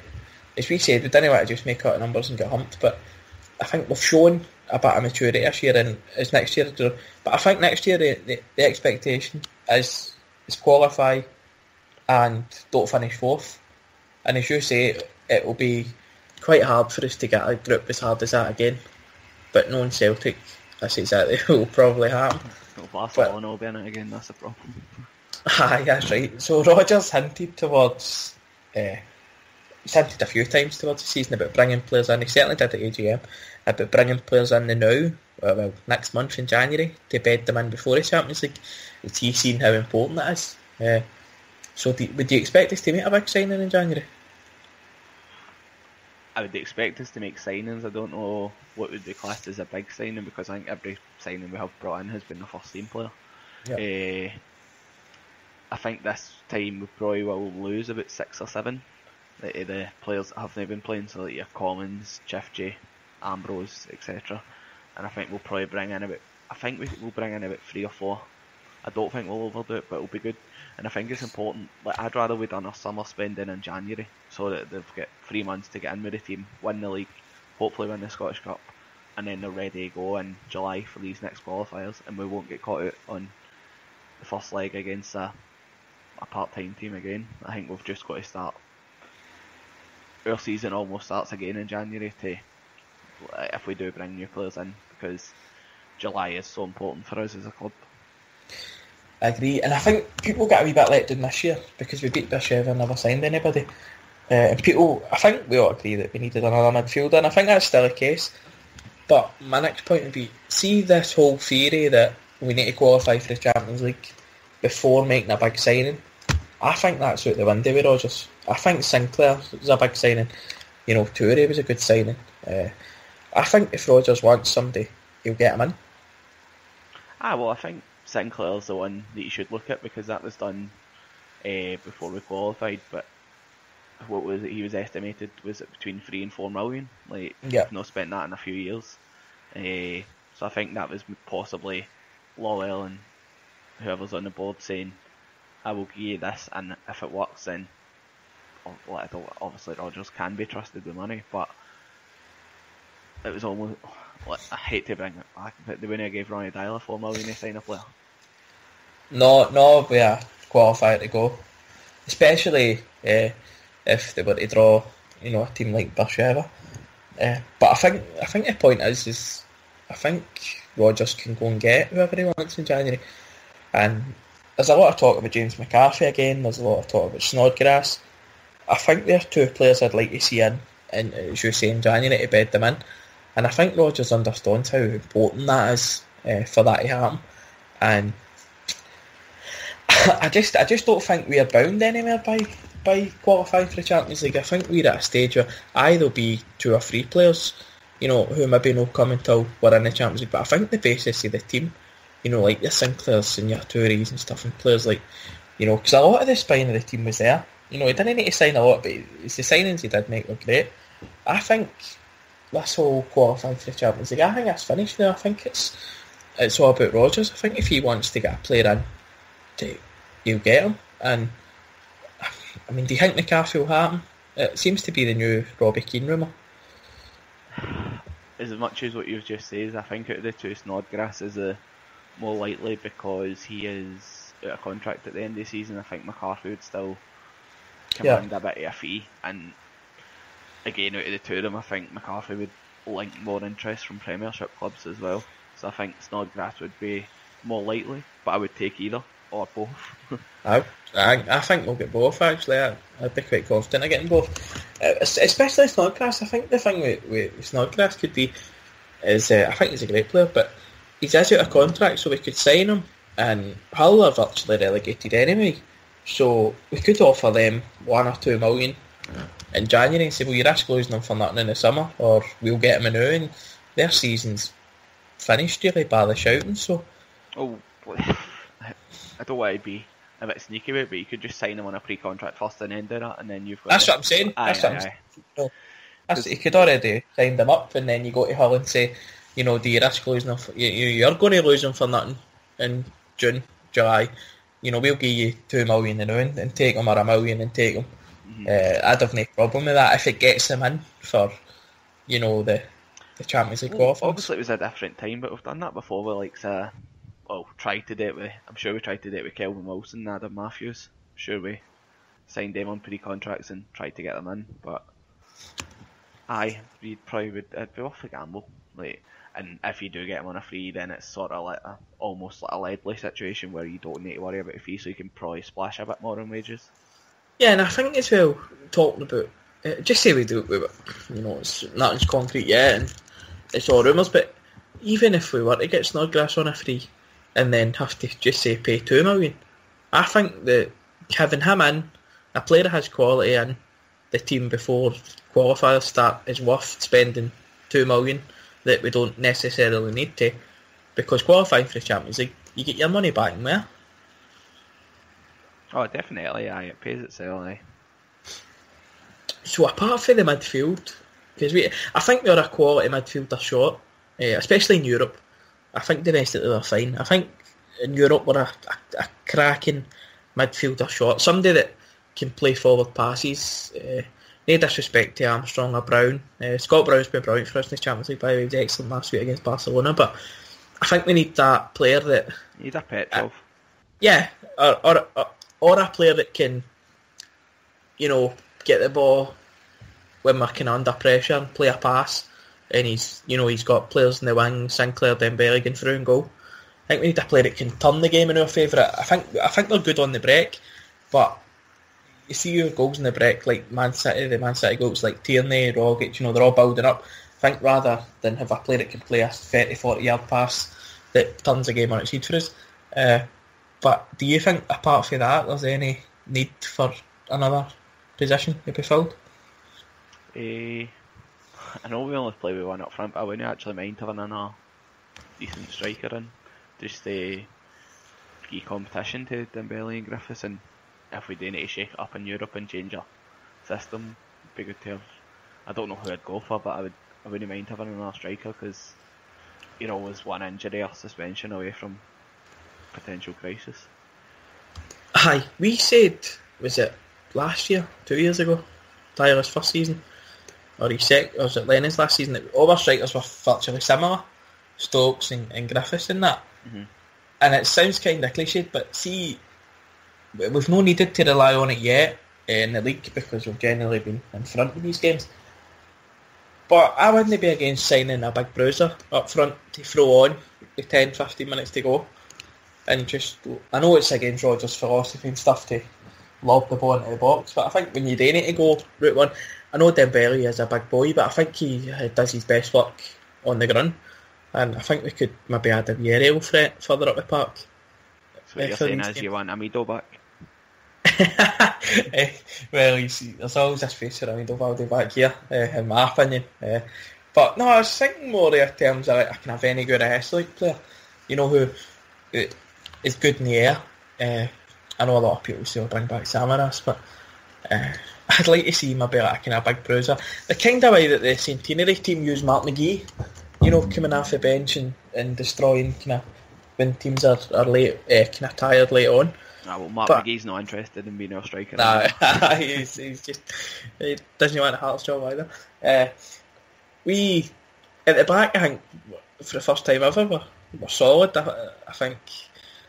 As we said, we didn't want to just make out numbers and get humped, but I think we've shown a bit of maturity this year, and as next year. But I think next year the, the, the expectation is is qualify and don't finish fourth. And as you say, it will be quite hard for us to get a group as hard as that again. But no knowing Celtic, that's exactly what will probably happen. Well, Barcelona will be in it again, that's the problem. Aye, that's right. So Rodgers hinted towards, uh, he's hinted a few times towards the season about bringing players in. He certainly did at AGM about bringing players in the now, well, well, next month in January, to bed them in before the Champions League. Is he seen how important that is? Uh, so do, would you expect us to make a big signing in January? I would expect us to make signings. I don't know what would be classed as a big signing because I think every signing we have brought in has been a first team player. Yep. Uh, I think this time we probably will lose about six or seven. The, the players that haven't been playing, so like your Commons, J, Ambrose, etc. And I think we'll probably bring in about. I think we will bring in about three or four. I don't think we'll overdo it, but it'll be good. And I think it's important. Like I'd rather we done our summer spending in January, so that they've got three months to get in with the team, win the league, hopefully win the Scottish Cup, and then they're ready to go in July for these next qualifiers, and we won't get caught out on the first leg against a, a part-time team again. I think we've just got to start. Our season almost starts again in January to if we do bring new players in because July is so important for us as a club. Agree, and I think people got a wee bit let down this year because we beat Beersheva and never signed anybody. Uh, and people, I think we all agree that we needed another midfielder, and I think that's still the case. But my next point would be, see this whole theory that we need to qualify for the Champions League before making a big signing. I think that's out the window with Rodgers. I think Sinclair was a big signing. You know, Toure was a good signing. Uh, I think if Rodgers wants somebody, he'll get him in. Ah, well, I think Sinclair's the one that you should look at because that was done uh, before we qualified. But what was it? He was estimated was it between three and four million. Like, Yeah. we've not spent that in a few years. Uh, so I think that was possibly Lawwell and whoever's on the board saying, "I will give you this, and if it works, then." obviously Rodgers can be trusted with money, but it was almost. I hate to bring it back, but the winner gave Ronny Deila four million to sign a player. No, no, we are qualified to go. Especially uh, if they were to draw, you know, a team like Beersheva. Uh, but I think I think the point is is I think Rodgers can go and get whoever he wants in January. And there's a lot of talk about James McCarthy again. There's a lot of talk about Snodgrass. I think they're two players I'd like to see in, and as you say in January to bed them in. And I think Rodgers understands how important that is uh, for that to happen. And I just I just don't think we are bound anywhere by by qualifying for the Champions League. I think we're at a stage where either be two or three players, you know, who maybe no come until we're in the Champions League. But I think the basis of the team, you know, like your Sinclairs and your Toures and stuff, and players like, you know, because a lot of the spine of the team was there. You know, he didn't need to sign a lot, but it's the signings he did make were great. I think this whole qualifying for the Champions League, I think that's finished now. I think it's it's all about Rodgers. I think if he wants to get a player in, to, he'll get him. And I mean, do you think McCarthy will happen? It seems to be the new Robbie Keane rumour. as much as what you've just said, I think out of the two, Snodgrass is the more likely because he is out of contract at the end of the season. I think McCarthy would still command a bit of a fee, and again, out of the two of them, I think McCarthy would link more interest from Premiership clubs as well. So I think Snodgrass would be more likely, but I would take either or both. I, I, I think we'll get both actually. I, I'd be quite confident of getting both. Uh, es- especially Snodgrass. I think the thing with, with Snodgrass could be is uh, I think he's a great player, but he's out of contract, so we could sign him, and Hull are virtually relegated anyway. So we could offer them one or two million in January and say, well, you risk losing them for nothing in the summer, or we'll get them in now, and their season's finished really by the shouting. So oh, I don't want to be a bit sneaky with it, but you could just sign him on a pre-contract first and then do that, and then you've got. That's the- what I'm saying. Aye, That's what I'm aye, saying. aye. That's, you could already sign them up, and then you go to Hull and say, you know, do you risk losing them? For, you, you, you're going to lose them for nothing in June, July. you know, we'll give you two million and, and, and take him, or a million and take him. Mhm. Uh, I'd have no problem with that if it gets him in for, you know, the the Champions League Well, qualifiers. obviously, it was a different time, but we've done that before. We like, uh, well, tried to do it with. I'm sure we tried to do it with Kelvin Wilson and Adam Matthews. I'm sure we signed them on pre-contracts and tried to get them in, but aye, we probably would. It'd be off a gamble. Like, and if you do get them on a free, then it's sort of like a, almost like a Ledley situation where you don't need to worry about a fee, so you can probably splash a bit more on wages. Yeah, and I think as well, talking about, uh, just say we do it you know, it's nothing's concrete yet and it's all rumours, but even if we were to get Snodgrass on a free and then have to just say pay two million, I think that having him in, a player that has quality in the team before qualifiers start is worth spending two million that we don't necessarily need to because qualifying for the Champions League, you get your money back there. Oh, definitely, aye, it pays itself, aye. So apart from the midfield, because we, I think we are a quality midfielder short, uh, especially in Europe. I think domestically we're fine. I think in Europe we're a, a, a cracking midfielder short. Somebody that can play forward passes. Uh, no disrespect to Armstrong or Brown. Uh, Scott Brown's been brilliant for us in the Champions League, by the way. He was excellent last week against Barcelona. But I think we need that player that Need a Petrov. yeah, or, or or- or a player that can, you know, get the ball when we're kind under pressure and play a pass. And he's, you know, he's got players in the wing, Sinclair, Dembele going through and goal. I think we need a player that can turn the game in our favour. I think I think they're good on the break, but you see your goals in the break, like Man City, the Man City goals, like Tierney, Rogic, you know, they're all building up. I think rather than have a player that can play a 30, 40 yard pass that turns the game on its head for us. Uh, but do you think, apart from that, there's any need for another position to be filled? Eh, I know we only play with one up front, but I wouldn't actually mind having a decent striker in. Just to give competition to Dembele and Griffiths, and if we do need to shake it up in Europe and change our system, it'd be good to have. I don't know who I'd go for, but I would. I wouldn't mind having another striker because you're always one injury or suspension away from potential crisis. Aye, we said, was it last year, two years ago, Deila's first season, or he sec, or was it Lennon's last season, that all our strikers were virtually similar, Stokes and, and Griffiths and that. Mhm. And it sounds kind of cliched, but see, we- we've no needed to rely on it yet in the league because we've generally been in front of these games. But I wouldn't be against signing a big bruiser up front to throw on with 10, 15 minutes to go and just I know it's against Rodgers' philosophy and stuff to lob the ball into the box, but I think when you do need to go route one, I know Dembele is a big boy, but I think he uh, does his best work on the ground, and I think we could maybe add a aerial threat further up the park. So what you're saying is games. you want Amido back? Eh, well, you see, there's always this face around Baldé back here, uh, in my opinion. Uh, but no, I was thinking more in terms of like, a kind of any good League player, you know, who is good in the air. Uh, I know a lot of people say will bring back Samaras, but uh, I'd like to see like a kind of big bruiser. The kind of way that the Centenary team use Mark McGhee, you know, coming off the bench and, and destroying kind of when teams are, are late, uh, kind of tired late on. Ah, well, Mark But- McGhee's not interested in being our striker. No, he's, he's just he doesn't want a Hearts job either. Uh, we at the back, I think for the first time ever, we're, we're solid. I, I think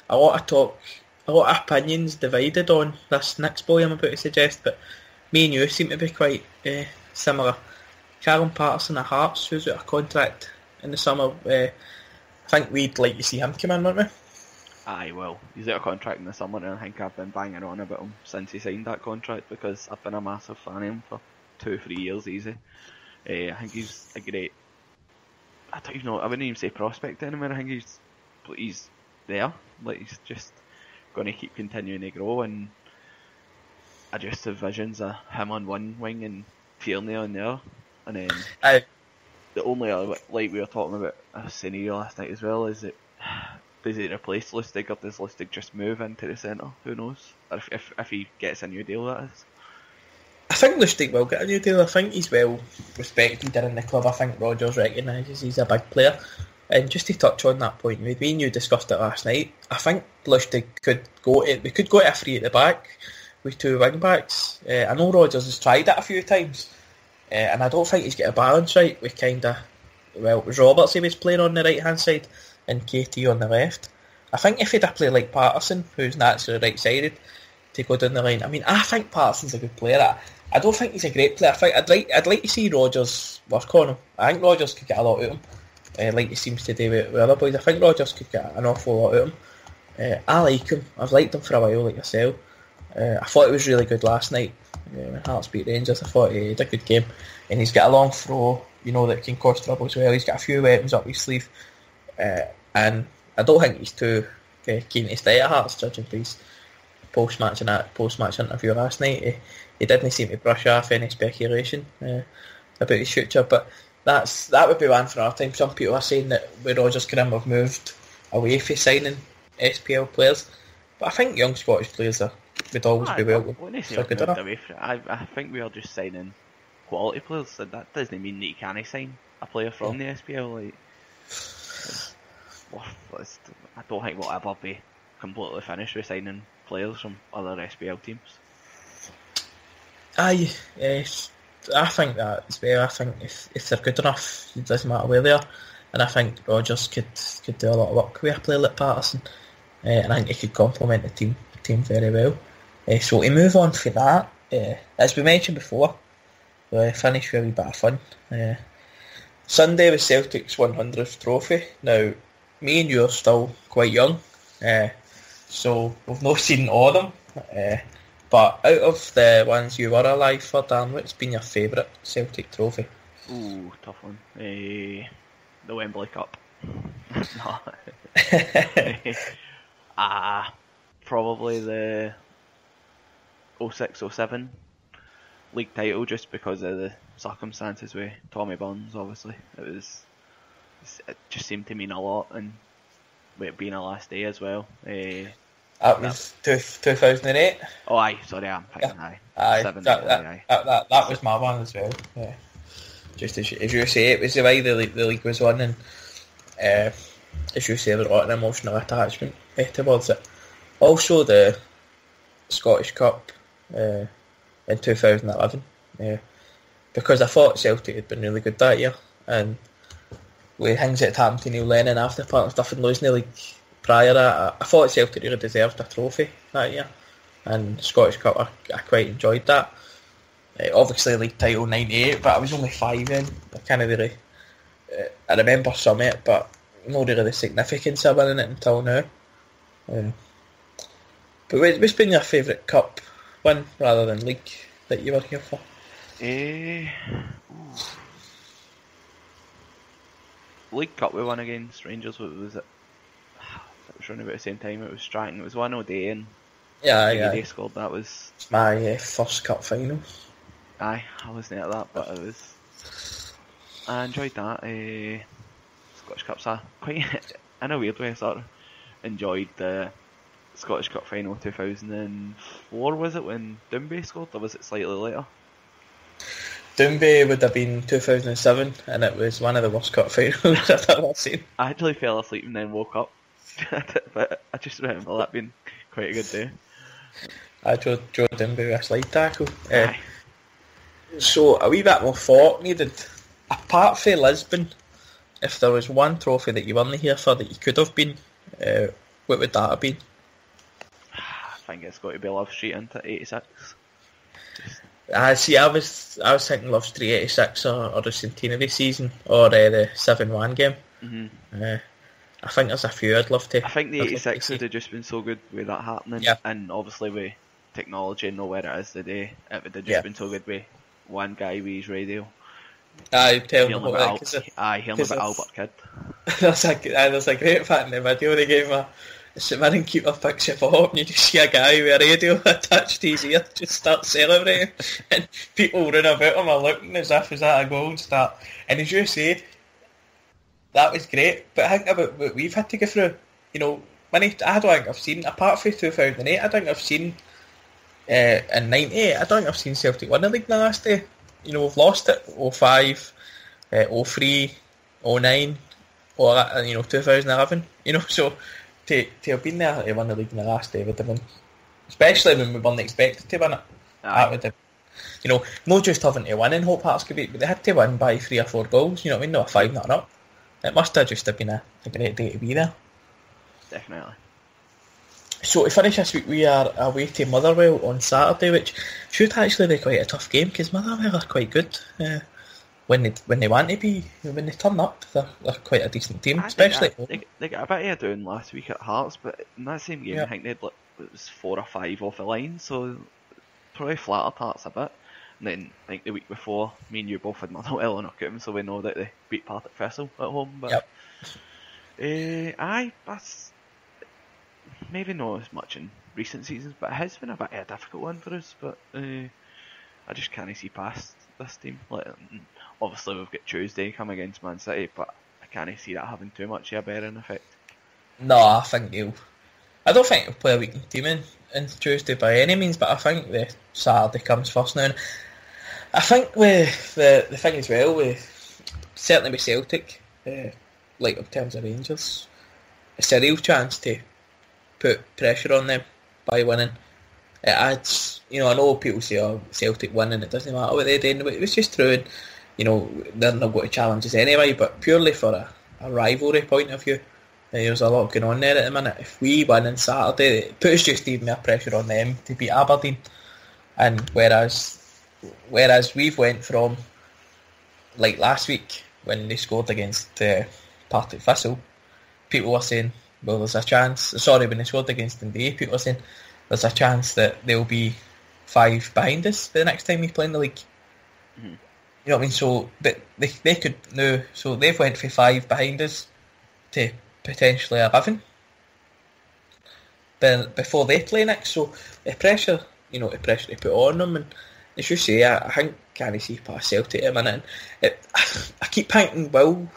a lot of talk, a lot of opinions divided on this next boy I'm about to suggest, but me and you seem to be quite uh, similar. Callum Paterson at Hearts, who's out of contract in the summer. Uh, I think we'd like to see him come in, wouldn't we? Aye, well, he's out of contract in the summer, and I think I've been banging on about him since he signed that contract because I've been a massive fan of him for two, three years easy. Uh, I think he's a great. I don't even know. I wouldn't even say prospect anymore. I think he's he's there. Like he's just going to keep continuing to grow, and I just have visions of him on one wing and Tierney on the other, and then Aye. the only other, like we were talking about uh, a scenario last night as well is that does it replace Lustig or does Lustig just move into the centre? Who knows? Or if, if if he gets a new deal, that is. I think Lustig will get a new deal. I think he's well respected in the club. I think Rodgers recognises he's a big player. And just to touch on that point, me and you discussed it last night. I think Lustig could go to we could go to a three at the back with two wing backs. Uh, I know Rodgers has tried that a few times, uh, and I don't think he's got a balance right with kind of well, it was Roberts he was playing on the right hand side and KT on the left. I think if he'd have played like Paterson, who's naturally right sided, to go down the line. I mean, I think Paterson's a good player. I, I don't think he's a great player. I think I'd like I'd like to see Rodgers work on him. I think Rodgers could get a lot out of him, uh, like he seems to do with, with other boys. I think Rodgers could get an awful lot of him. Uh, I like him. I've liked him for a while, like yourself. Uh, I thought it was really good last night when Hearts beat Rangers. I thought he had a good game, and he's got a long throw, you know, that can cause trouble as well. He's got a few weapons up his sleeve, and I don't think he's too keen to stay at Hearts, judging by his post match and that post match interview last night. He, he didn't seem to brush off any speculation uh, about his future, but that's that would be one for our time. Some people are saying that with Rodgers Grim have moved away from signing SPL players, but I think young Scottish players are, would always be welcome. I I've good moved enough. away from it, I, I think we are just signing quality players, and that doesn't mean that you can't sign a player from the SPL. Like, it's- I don't think we'll ever be completely finished with signing players from other SPL teams. Aye, yes. I think that as well. I think if, if they're good enough, it doesn't matter where they are. And I think Rodgers could could do a lot of work with a player like Paterson. Uh, and I think he could complement the team team very well. Uh, so to move on for that, uh, as we mentioned before, we finished with a wee bit of fun. Sunday was Celtic's 100th trophy. Now, me and you are still quite young, so we've not seen all of them. Uh, but out of the ones you were alive for, Dan, what's been your favourite Celtic trophy? Ooh, tough one. Eh, the Wembley Cup. no. Ah, probably the 06-07 league title, just because of the circumstances with Tommy Burns. Obviously, it was it just seemed to mean a lot, and with it being a last day as well. Eh, That was two, 2008. oh, aye, sorry, I'm picking aye. Aye, that, aye, that, that, that, that was my one as well. Yeah. Just as you, as you say, it was the way the, the league was won, and uh, as you say, there was a lot of emotional attachment eh, towards it. Also, the Scottish Cup uh, in 2011, uh, because I thought Celtic had been really good that year, and with things that happened to Neil Lennon after part and stuff and losing the league prior, I, I thought Celtic really deserved a trophy that year, and Scottish Cup, I, I quite enjoyed that. Uh, obviously, league title '98, but I was only five then. I can't really. Uh, I remember some of it, but not really the significance of winning it until now. Um, but what- what's been your favourite cup win rather than league that you were here for? Ooh. League Cup we won against Rangers. What was it? Running about the same time. It was striking. It was one day and Yeah, yeah, they scored. That was my uh, first cup final. aye. I wasn't at that, but it was. I enjoyed that. Uh, Scottish Cups. I quite in a weird way. I sort of enjoyed the Scottish Cup final 2004. Was it when Doumbé scored, or was it slightly later? Doumbé would have been 2007, and it was one of the worst cup finals I've ever seen. I actually fell asleep and then woke up. But I just remember that being quite a good day. I Joe, Joe with a slide tackle. Uh. So a wee bit more thought needed. Apart from Lisbon, if there was one trophy that you weren't here for that you could have been, uh, what would that have been? I think it's got to be Love Street into 86. I see. I was I was thinking Love Street '86 or, or the centenary season or uh, the seven one game. hmm Uh, I think there's a few I'd love to. I think the I'd 86 would have just been so good with that happening. Yeah. And obviously with technology and know where it is today, it would have just Yeah. been so good with one guy with his radio. Aye, tell Hearing about about, that. 'cause Al- aye, hearing about Albert Kidd. there's a aye, there's a great fact in the video they gave me. Submarine keeper picks it up and you just see a guy with a radio attached to his ear just start celebrating and people run about him are looking as if he's at a gold and start and as you say that was great but I think about what we've had to go through you know many I don't think I've seen apart from 2008 I don't think I've seen uh, in 98 I don't think I've seen Celtic win the league in the last day you know we've lost it 05 uh, 03 09 or you know 2011. You know, so to to have been there to win the league in the last day would have been, especially when we weren't expected to win it. That would have, you know, not just having to win in Hope Hearts could be, but they had to win by three or four goals. You know what I mean? Not a five not up. It must have just have been a, a great day to be there. Definitely. So to finish this week, we are away to Motherwell on Saturday, which should actually be quite a tough game because Motherwell are quite good uh, when they when they want to be. When they turn up, they're, they're quite a decent team, I especially. that- they, they got a bit of a doing last week at Hearts, but in that same game, Yeah. I think they'd like, it was four or five off the line, so probably flattered Hearts a bit. And then I think the week before, me and you both had Motherwell on our so we know that they beat Partick Thistle at home. But Yep. eh, aye, that's maybe not as much in recent seasons, but it has been a bit of a difficult one for us. But uh, I just can't see past this team. Like, mm, obviously we've got Tuesday come against Man City, but I can't see that having too much of a bearing effect. No, I think he'll. I don't think he'll play a weekend team in, in Tuesday by any means, but I think the Saturday comes first now. I think with the the thing as well with certainly with Celtic, uh, like in terms of Rangers, it's a real chance to put pressure on them by winning. It adds, you know, I know people say, "Oh, Celtic winning, it doesn't matter what they do," but it's just true. And, you know, they're not going to challenge us anyway. But purely for a, a rivalry point of view, there's a lot going on there at the minute. If we win on Saturday, it puts just even more pressure on them to beat Aberdeen. And whereas whereas we've went from like last week when they scored against uh, Partick Thistle, people were saying, well, there's a chance. Sorry, when they scored against Dundee, people were saying there's a chance that they'll be five behind us the next time we play in the league. Mhm. You know what I mean? So, but they they could no. So they've went for five behind us to potentially eleven. Then before they play next, so the pressure, you know, the pressure they put on them, and as you say, I, I think past Celtic at a minute. And it, I keep thinking, well,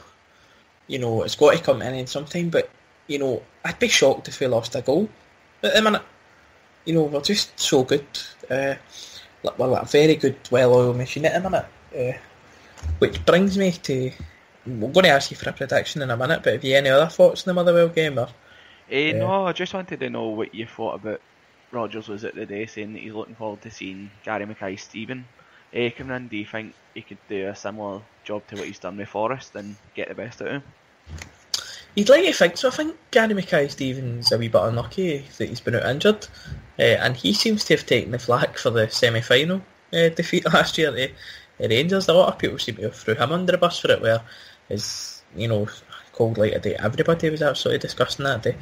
you know, it's got to come in in sometime, but you know, I'd be shocked if we lost a goal at the minute. You know, we're just so good. Uh, we're like a very good, well-oiled machine at the minute. Uh, which brings me to, I'm going to ask you for a prediction in a minute, but have you any other thoughts on the Motherwell game? Or? Yeah. No, I just wanted to know what you thought about Rodgers was at the day saying that he's looking forward to seeing Gary Mackay Steven eh, coming in. Do you think he could do a similar job to what he's done with Forrest and get the best out of him? You'd like to think so. I think Gary Mackay Stevens a wee bit unlucky that he's been out injured, uh, and he seems to have taken the flak for the semi-final uh, defeat last year to the Rangers. A lot of people seem to have threw him under the bus for it, where his, you know, cold light day. Everybody was absolutely discussing that day.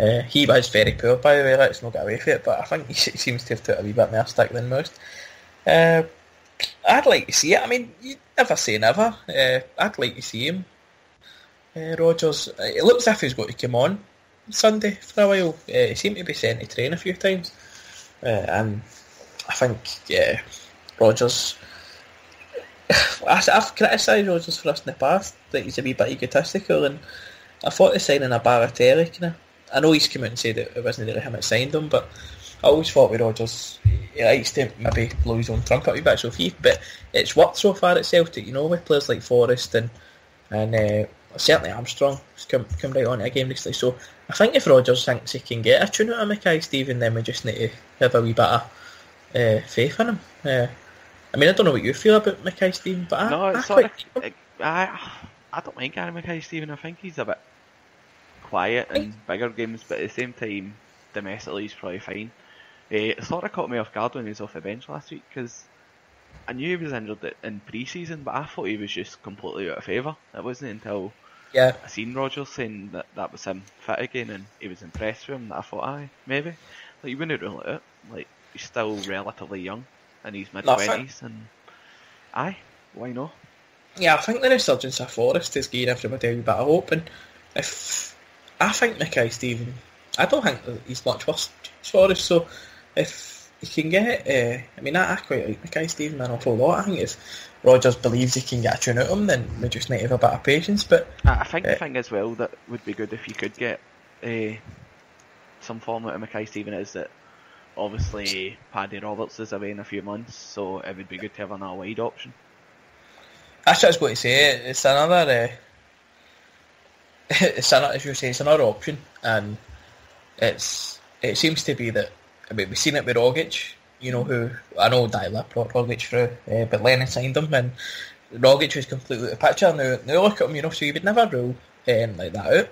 Uh, he was very poor, by the way. Let's not get away from it, but I think he seems to have took a wee bit more stick than most. Uh, I'd like to see it. I mean, you never say never. Uh, I'd like to see him uh, Rodgers. It looks as if he's going to come on Sunday for a while. Uh, he seemed to be sent to train a few times, uh, and I think Rodgers. I- I've criticised Rodgers for this in the past that he's a wee bit egotistical, and I thought the signing of Balotelli kind of. I know he's come out and said that it wasn't really him that signed him, but I always thought with Rodgers, he likes to maybe blow his own trumpet a bit. So if he, but it's worked so far at Celtic, you know, with players like Forrest and and uh, certainly Armstrong has come come right on a game recently. So I think if Rodgers thinks he can get a tune out of Mackay Steven, then we just need to have a wee bit of uh, faith in him. Uh, I mean, I don't know what you feel about Mackay Steven, but I, no, I it's sort quite, of. I, I don't mind Gary Mackay Steven. I think he's a bit quiet in bigger games, but at the same time, domestically he's probably fine. Uh, it sort of caught me off guard when he was off the bench last week because I knew he was injured in pre-season, but I thought he was just completely out of favour. It wasn't until yeah, I seen Rodgers saying that that was him fit again and he was impressed with him that I thought, aye, maybe. Like, you wouldn't rule it out. Like, he's still relatively young in he's mid No, 20s and aye, why not? yeah. I think the resurgence of Forrest is giving everybody a wee bit of hope, and if I think Mackay Steven, I don't think that he's much worse than Forrest. So if he can get, uh, I mean, I, I quite like Mackay Steven an awful lot. I think if Rodgers believes he can get a tune out of him, then we just need to have a bit of patience. But I I think the Uh, thing as well that would be good if you could get uh, some form out of Mackay Steven is that obviously Paddy Roberts is away in a few months, so it would be good to have another wide option. That's what I was going to say. It's another. Uh, it's an, as you say, it's another option, and it's it seems to be that. I mean, we've seen it with Rogic. You know who I know Deila brought Rogic through, uh, but Lennon signed him, and Rogic was completely the picture. Now, now look at him, you know, so you would never rule um, like that out.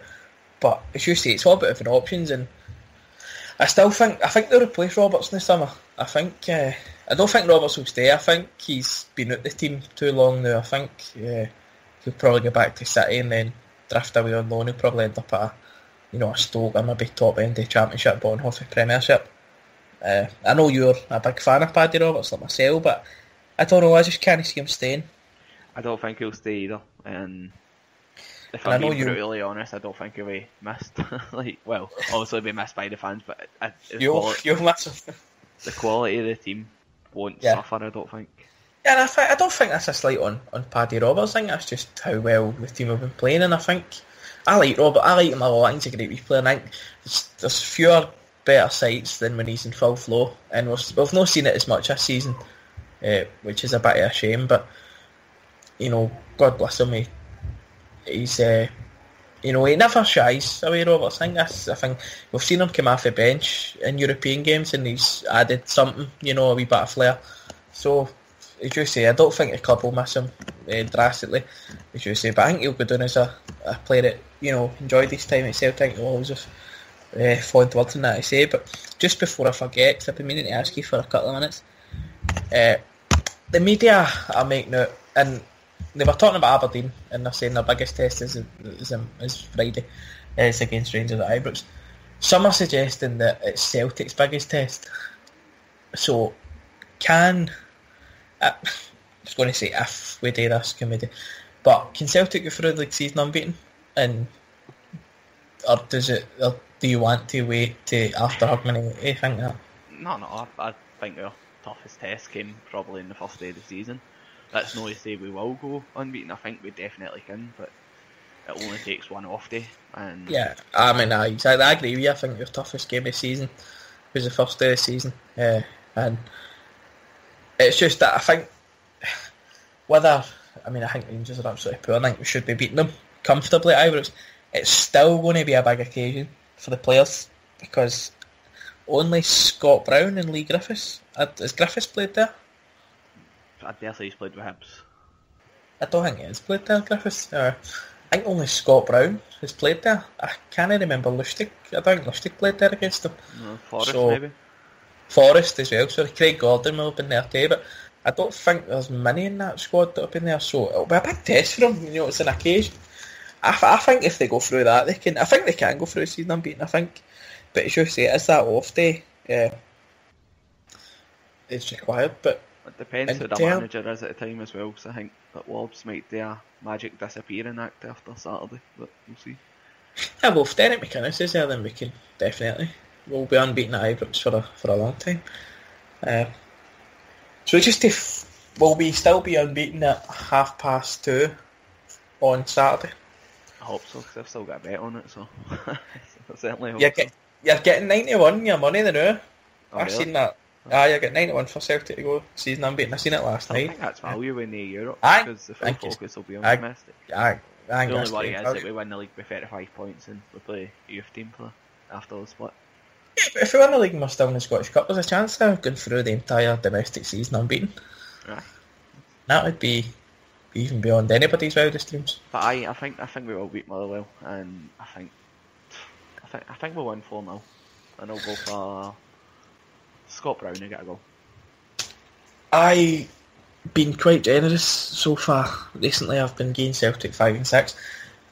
But as you say, it's all about different options, and I still think I think they'll replace Roberts in the summer. I think uh, I don't think Roberts will stay. I think he's been at the team too long now. I think uh, he'll probably go back to City and then drift away on loan. He'll probably end up at a, you know a Stoke or maybe top end of Championship, Bonhoeffer Premiership. Uh, I know you're a big fan of Paddy Roberts like myself, but I don't know. I just can't see him staying. I don't think he'll stay either. And if I'm being brutally honest, I don't think he'll be missed. like, well, obviously be missed by the fans, but I, you'll, quality, you'll miss him. the quality of the team won't yeah. suffer. I don't think. Yeah, and I, th- I don't think that's a slight on, on Paddy Roberts. I think that's just how well the team have been playing, and I think I like Robert. I like him a lot. He's a great wee player. And I think there's, there's fewer better sights than when he's in full flow, and we've, we've not seen it as much this season, uh, which is a bit of a shame. But you know, God bless him. He, he's uh, you know he never shies away. Roberts. I think that's I think we've seen him come off the bench in European games, and he's added something. You know, a wee bit of flair. So as you say, I don't think the club will miss him uh, drastically, as you say. But I think he'll go down as a, a player that you know enjoyed his time at Celtic. He'll always have uh, fond words in that I say. But just before I forget, because I've been meaning to ask you for a couple of minutes, uh, the media are making out, and they were talking about Aberdeen, and they're saying their biggest test is is, is Friday, it's against Rangers at Ibrox. Some are suggesting that it's Celtic's biggest test. So, can I was going to say if we do this, can we do? But can Celtic go through the league season unbeaten? And or does it? Or do you want to wait to after Hogmanay? You think that? No, no. I, I think our toughest test came probably in the first day of the season. That's not to say we will go unbeaten. I think we definitely can, but it only takes one off day. And yeah, I mean, I, I agree with you. I think your toughest game of the season was the first day of the season, uh, and it's just that I think whether I mean I think Rangers are absolutely poor. I think we should be beating them comfortably at Ibrox. It's still going to be a big occasion for the players because only Scott Brown and Leigh Griffiths has Griffiths played there. I dare say he's played with Hibs. I don't think he has played there, Griffiths. Uh, I think only Scott Brown has played there. I can't remember Lustig. I don't think Lustig played there against them. No, Forrest so, maybe. Forrest as well. So Craig Gordon will have been there too, but I don't think there's many in that squad that have been there. So it'll be a big test for them. You know, it's an occasion. I, I think if they go through that, they can. I think they can go through the season unbeaten. I think, but as you say, it is that off day. Yeah, it's required. But it depends who the manager is at the time as well. Because I think that Wolves might do a magic disappearing act after Saturday, but we'll see. Yeah, well, if Derek McInnes is there, then we can definitely we'll be unbeaten at Ibrox for a for a long time. Uh, so just if will we still be unbeaten at half past two on Saturday? I hope so because I've still got a bet on it. So I certainly hope. You're, get, you're getting ninety one your money the now. Oh, I've really? seen that. Ah, you get 91 for Celtic to go season unbeaten. I seen it last I night. I think that's value in the Europe aye, because the full focus will be on I, domestic. Aye, I the only worry is that we win the league by 35 points and we play a youth team for after the split. Yeah, but if we win the league and we're still in the Scottish Cup, there's a chance of going through the entire domestic season unbeaten. Right. That would be even beyond anybody's wildest dreams. But I, I think I think we will beat Motherwell, and I think I think I think we'll win four 0 and I'll go for Scott Brown. I get a goal. I've been quite generous so far recently. I've been getting Celtic five and six.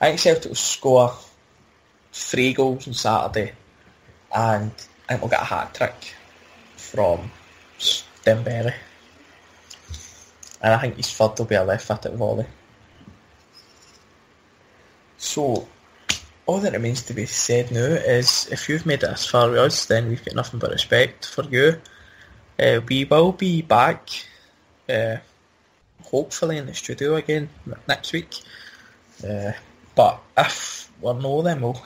I think Celtic will score three goals on Saturday, and I think we'll get a hat trick from Dembele. And I think his third will be a left footed volley. So, all that remains to be said now is if you've made it as far as us, then we've got nothing but respect for you. Uh, we will be back, uh, hopefully in the studio again next week. Uh, but if we're no, then we'll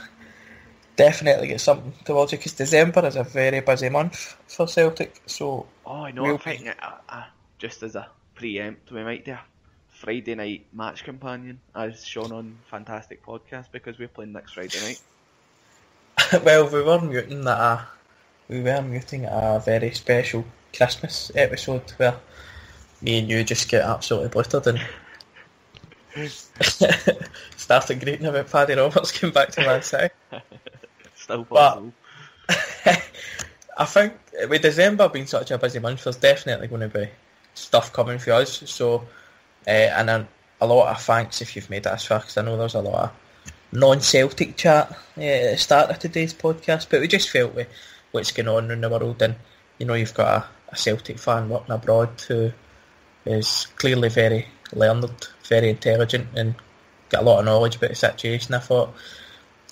definitely get something to watch because December is a very busy month for Celtic. So oh, I know. We'll I think uh, uh, just as a preempt, we might do Friday night match companion, as shown on Fantastic Podcast, because we're playing next Friday night. well, we were muting that. Uh, we were muting a very special Christmas episode where me and you just get absolutely blittered and started greeting about Paddy Roberts came back to Man City. Still But- I think with December being such a busy month, there's definitely going to be stuff coming for us. So, uh, and a, a lot of thanks if you've made it this far, because I know there's a lot of non-Celtic chat uh, at the start of today's podcast, but we just felt with what's going on in the world, and you know you've got a, a Celtic fan working abroad who is clearly very learned, very intelligent, and got a lot of knowledge about the situation. I thought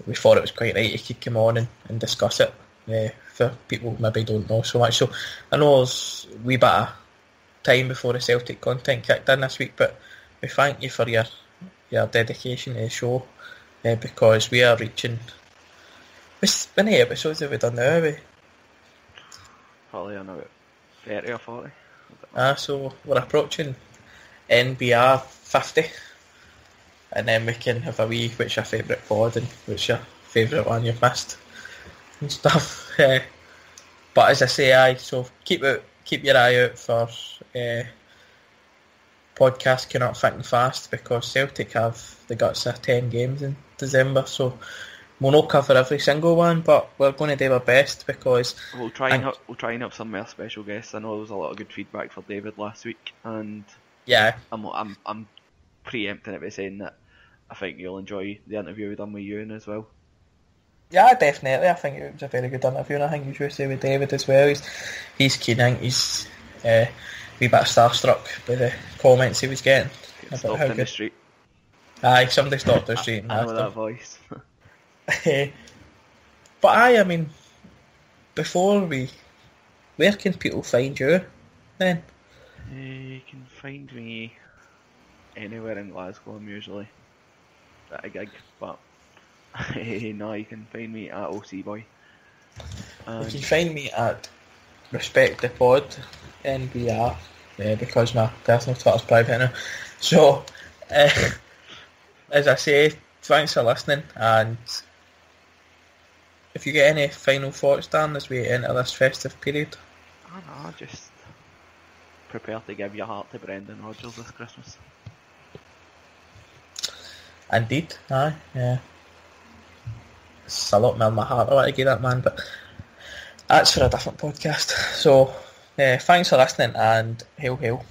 we thought it was quite right he could come on and, and discuss it uh, for people who maybe don't know so much. So I know there's a wee bit of time before the Celtic content kicked in this week, but we thank you for your your dedication to the show uh, because we are reaching. How many episodes have we done now? Have we? Probably on about 30 or 40. Ah, so we're approaching NBR 50. And then we can have a wee, which your favourite pod and which your favourite one you've missed and stuff. Eh, but as I say, aye, so keep it, keep your eye out for uh, up thick and fast because Celtic have the guts of 10 games in December. So we'll not cover every single one, but we're going to do our best because We'll try and And- we'll try and have some more special guests. I know there was a lot of good feedback for David last week, and yeah, I'm I'm I'm preempting it by saying that I think you'll enjoy the interview we done with Euan as well. Yeah, definitely. I think it was a very good interview, and I think you should say with David as well. He's he's keen. I think he's uh, wee bit starstruck by the comments he was getting. Get about stopped how in the good- street. Aye, somebody stopped the street and I know that voice. but aye, I mean, before we, where can people find you? Then Uh, you can find me anywhere in Glasgow. I'm usually at a gig, but no, you can find me at OC Boy. you can find me at Respect the Pod NBR uh, because my personal Twitter's private now. So, uh, as I say, thanks for listening, and if you get any final thoughts, Dan, as we enter this festive period, I don't know, just prepare to give your heart to Brendan Rodgers this Christmas. indeed, aye, yeah. It's a lot more in my heart I want to give that man, but that's for a different podcast. So, uh, thanks for listening, and hail, hail.